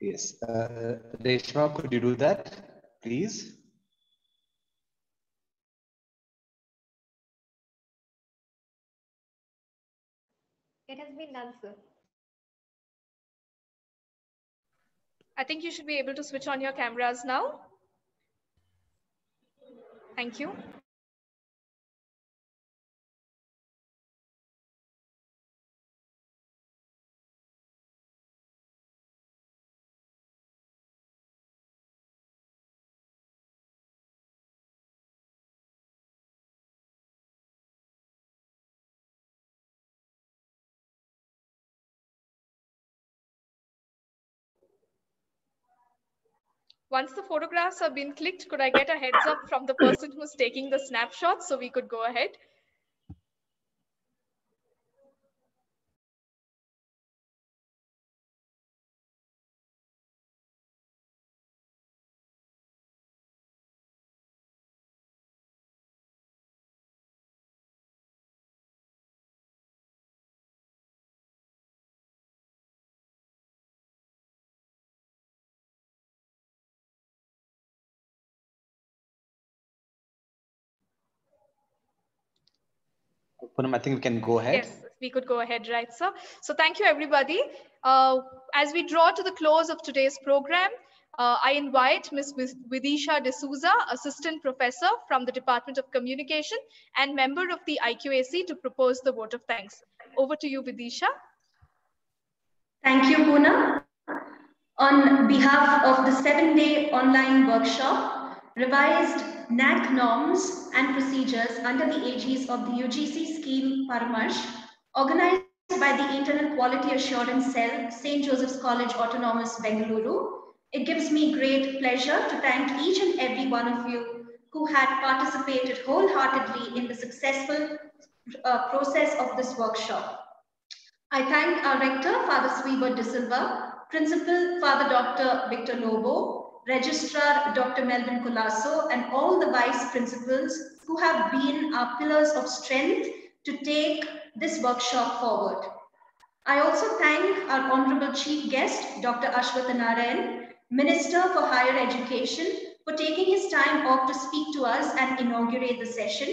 Yes. Uh, Reshma, could you do that, please? It has been done, sir. I think you should be able to switch on your cameras now. Thank you. Once the photographs have been clicked, could I get a heads up from the person who's taking the snapshot so we could go ahead? Poonam, I think we can go ahead. Yes, we could go ahead, right, sir? So thank you, everybody. Uh, as we draw to the close of today's program, uh, I invite Ms. Vidisha D'Souza, Assistant Professor from the Department of Communication and member of the IQAC to propose the vote of thanks. Over to you, Vidisha. Thank you, Poonam. On behalf of the seven-day online workshop, revised NAAC norms and procedures under the aegis of the UGC scheme Paramarsh, organized by the Internal Quality Assurance Cell, St. Joseph's College Autonomous, Bengaluru, It gives me great pleasure to thank each and every one of you who had participated wholeheartedly in the successful uh, process of this workshop. I thank our rector, Father Swebert De Silva, Principal, Father Dr. Victor Lobo, Registrar, Dr. Melvin Colaco, and all the vice principals who have been our pillars of strength to take this workshop forward. I also thank our honorable chief guest, Dr. Ashwatha Narayan, Minister for Higher Education, for taking his time off to speak to us and inaugurate the session.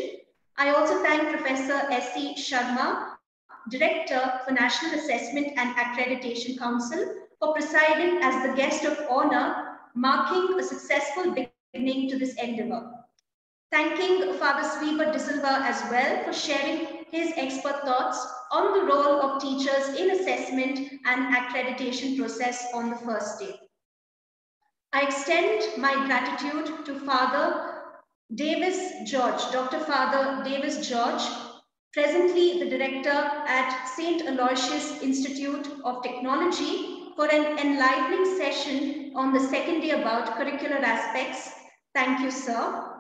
I also thank Professor S.C. Sharma, Director for National Assessment and Accreditation Council, for presiding as the guest of honor, marking a successful beginning to this endeavor. Thanking Father Swebert De Silva as well for sharing his expert thoughts on the role of teachers in assessment and accreditation process on the first day. I extend my gratitude to Father Davis George, Dr. Father Davis George, presently the director at St. Aloysius Institute of Technology for an enlightening session on the second day about curricular aspects. Thank you, sir.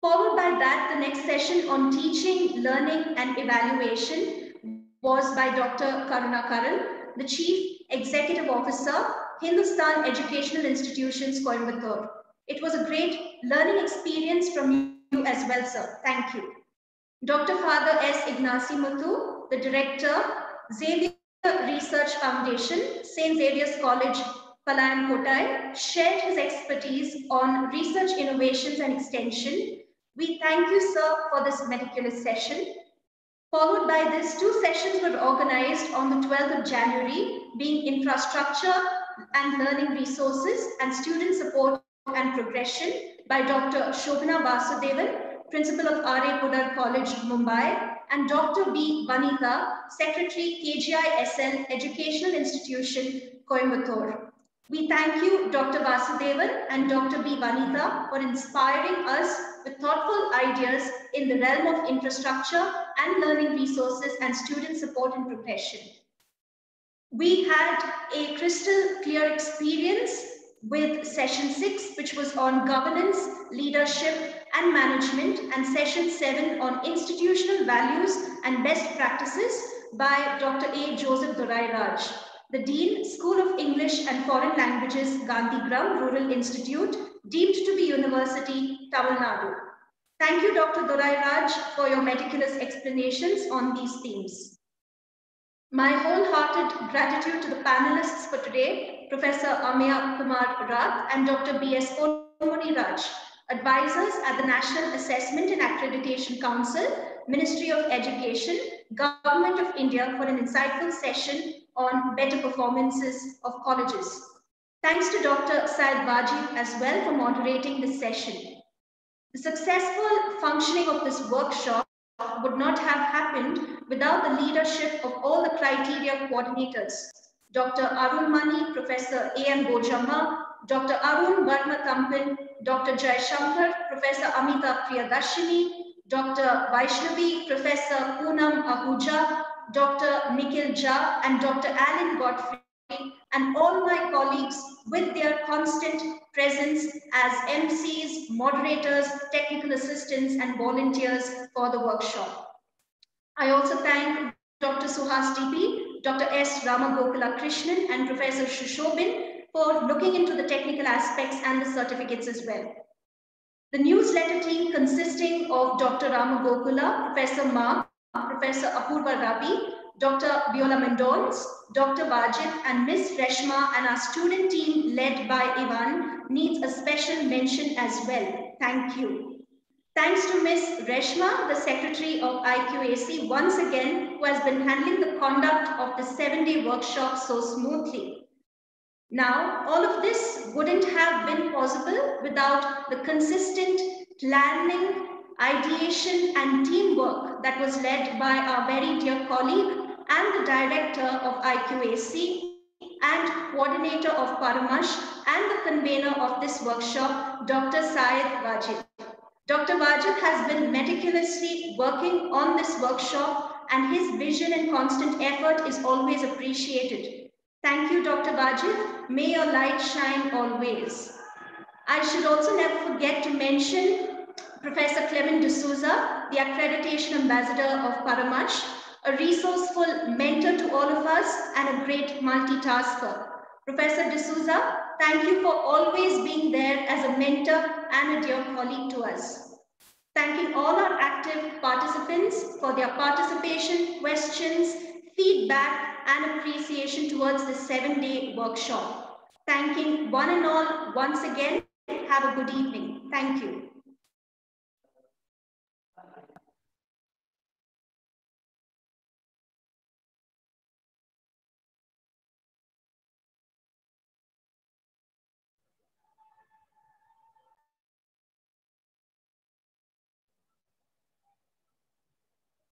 Followed by that, the next session on teaching, learning and evaluation was by Dr. Karunakaran, the Chief Executive Officer, Hindustan Educational Institutions, Coimbatore. It was a great learning experience from you as well, sir. Thank you. Dr. Father S. Ignacimuthu, the Director, Xavier Research Foundation, St. Xavier's College, Palayamkottai, shared his expertise on research innovations and extension we thank you, sir, for this meticulous session. Followed by this, two sessions were organized on the 12th of January, being infrastructure and learning resources and student support and progression by Dr. Shobhana Vasudevan, Principal of R.A. Podar College, Mumbai, and Dr. B. Vanitha, Secretary, KGISL Educational Institution, Coimbatore. We thank you, Dr. Vasudevan and Dr. B. Vanitha, for inspiring us with thoughtful ideas in the realm of infrastructure and learning resources and student support and progression. We had a crystal clear experience with session six, which was on governance, leadership, and management, and session seven on institutional values and best practices by Dr. A. Joseph Durairaj the Dean, School of English and Foreign Languages, Gandhi Gandhigram Rural Institute, deemed to be University, Tamil Nadu. Thank you, Dr. Durairaj, for your meticulous explanations on these themes. My wholehearted gratitude to the panelists for today, Professor Amiya Kumar Rath and Dr. B.S. Ponmudiraj, advisors at the National Assessment and Accreditation Council, Ministry of Education, Government of India for an insightful session on better performances of colleges. Thanks to Dr. Syed Wajid as well for moderating this session. The successful functioning of this workshop would not have happened without the leadership of all the criteria coordinators. Dr. Arun Mani, Professor A.M. Bojamma, Dr. Arun Varma Thampan, Dr. Jai Shankar, Professor Amita Priyadarshini, Dr. Vaishnavi, Professor Poonam Ahuja, Dr. Nikhil Jha and Dr. Alan Godfrey and all my colleagues with their constant presence as MCs, moderators, technical assistants, and volunteers for the workshop. I also thank Dr. Suhas TP, Dr. S. Ramagopala Krishnan, and Professor Shushobin for looking into the technical aspects and the certificates as well. The newsletter team consisting of Dr. Ramagopala, Professor Ma, Professor Apurva Ravi, Dr. Viola Mendons, Dr. Wajid, and Ms. Reshma and our student team led by Ivan needs a special mention as well. Thank you. Thanks to Ms. Reshma, the Secretary of IQAC, once again, who has been handling the conduct of the seven-day workshop so smoothly. Now, all of this wouldn't have been possible without the consistent planning, ideation and teamwork that was led by our very dear colleague and the director of IQAC and coordinator of Paramarsh and the convener of this workshop, Dr. Syed Wajid. Dr. Wajid has been meticulously working on this workshop and his vision and constant effort is always appreciated. Thank you, Dr. Wajid. May your light shine always. I should also never forget to mention Professor Clement D'Souza, the Accreditation Ambassador of Paramarsh, a resourceful mentor to all of us and a great multitasker. Professor D'Souza, thank you for always being there as a mentor and a dear colleague to us. Thanking all our active participants for their participation, questions, feedback, and appreciation towards the seven-day workshop. Thanking one and all once again. Have a good evening. Thank you.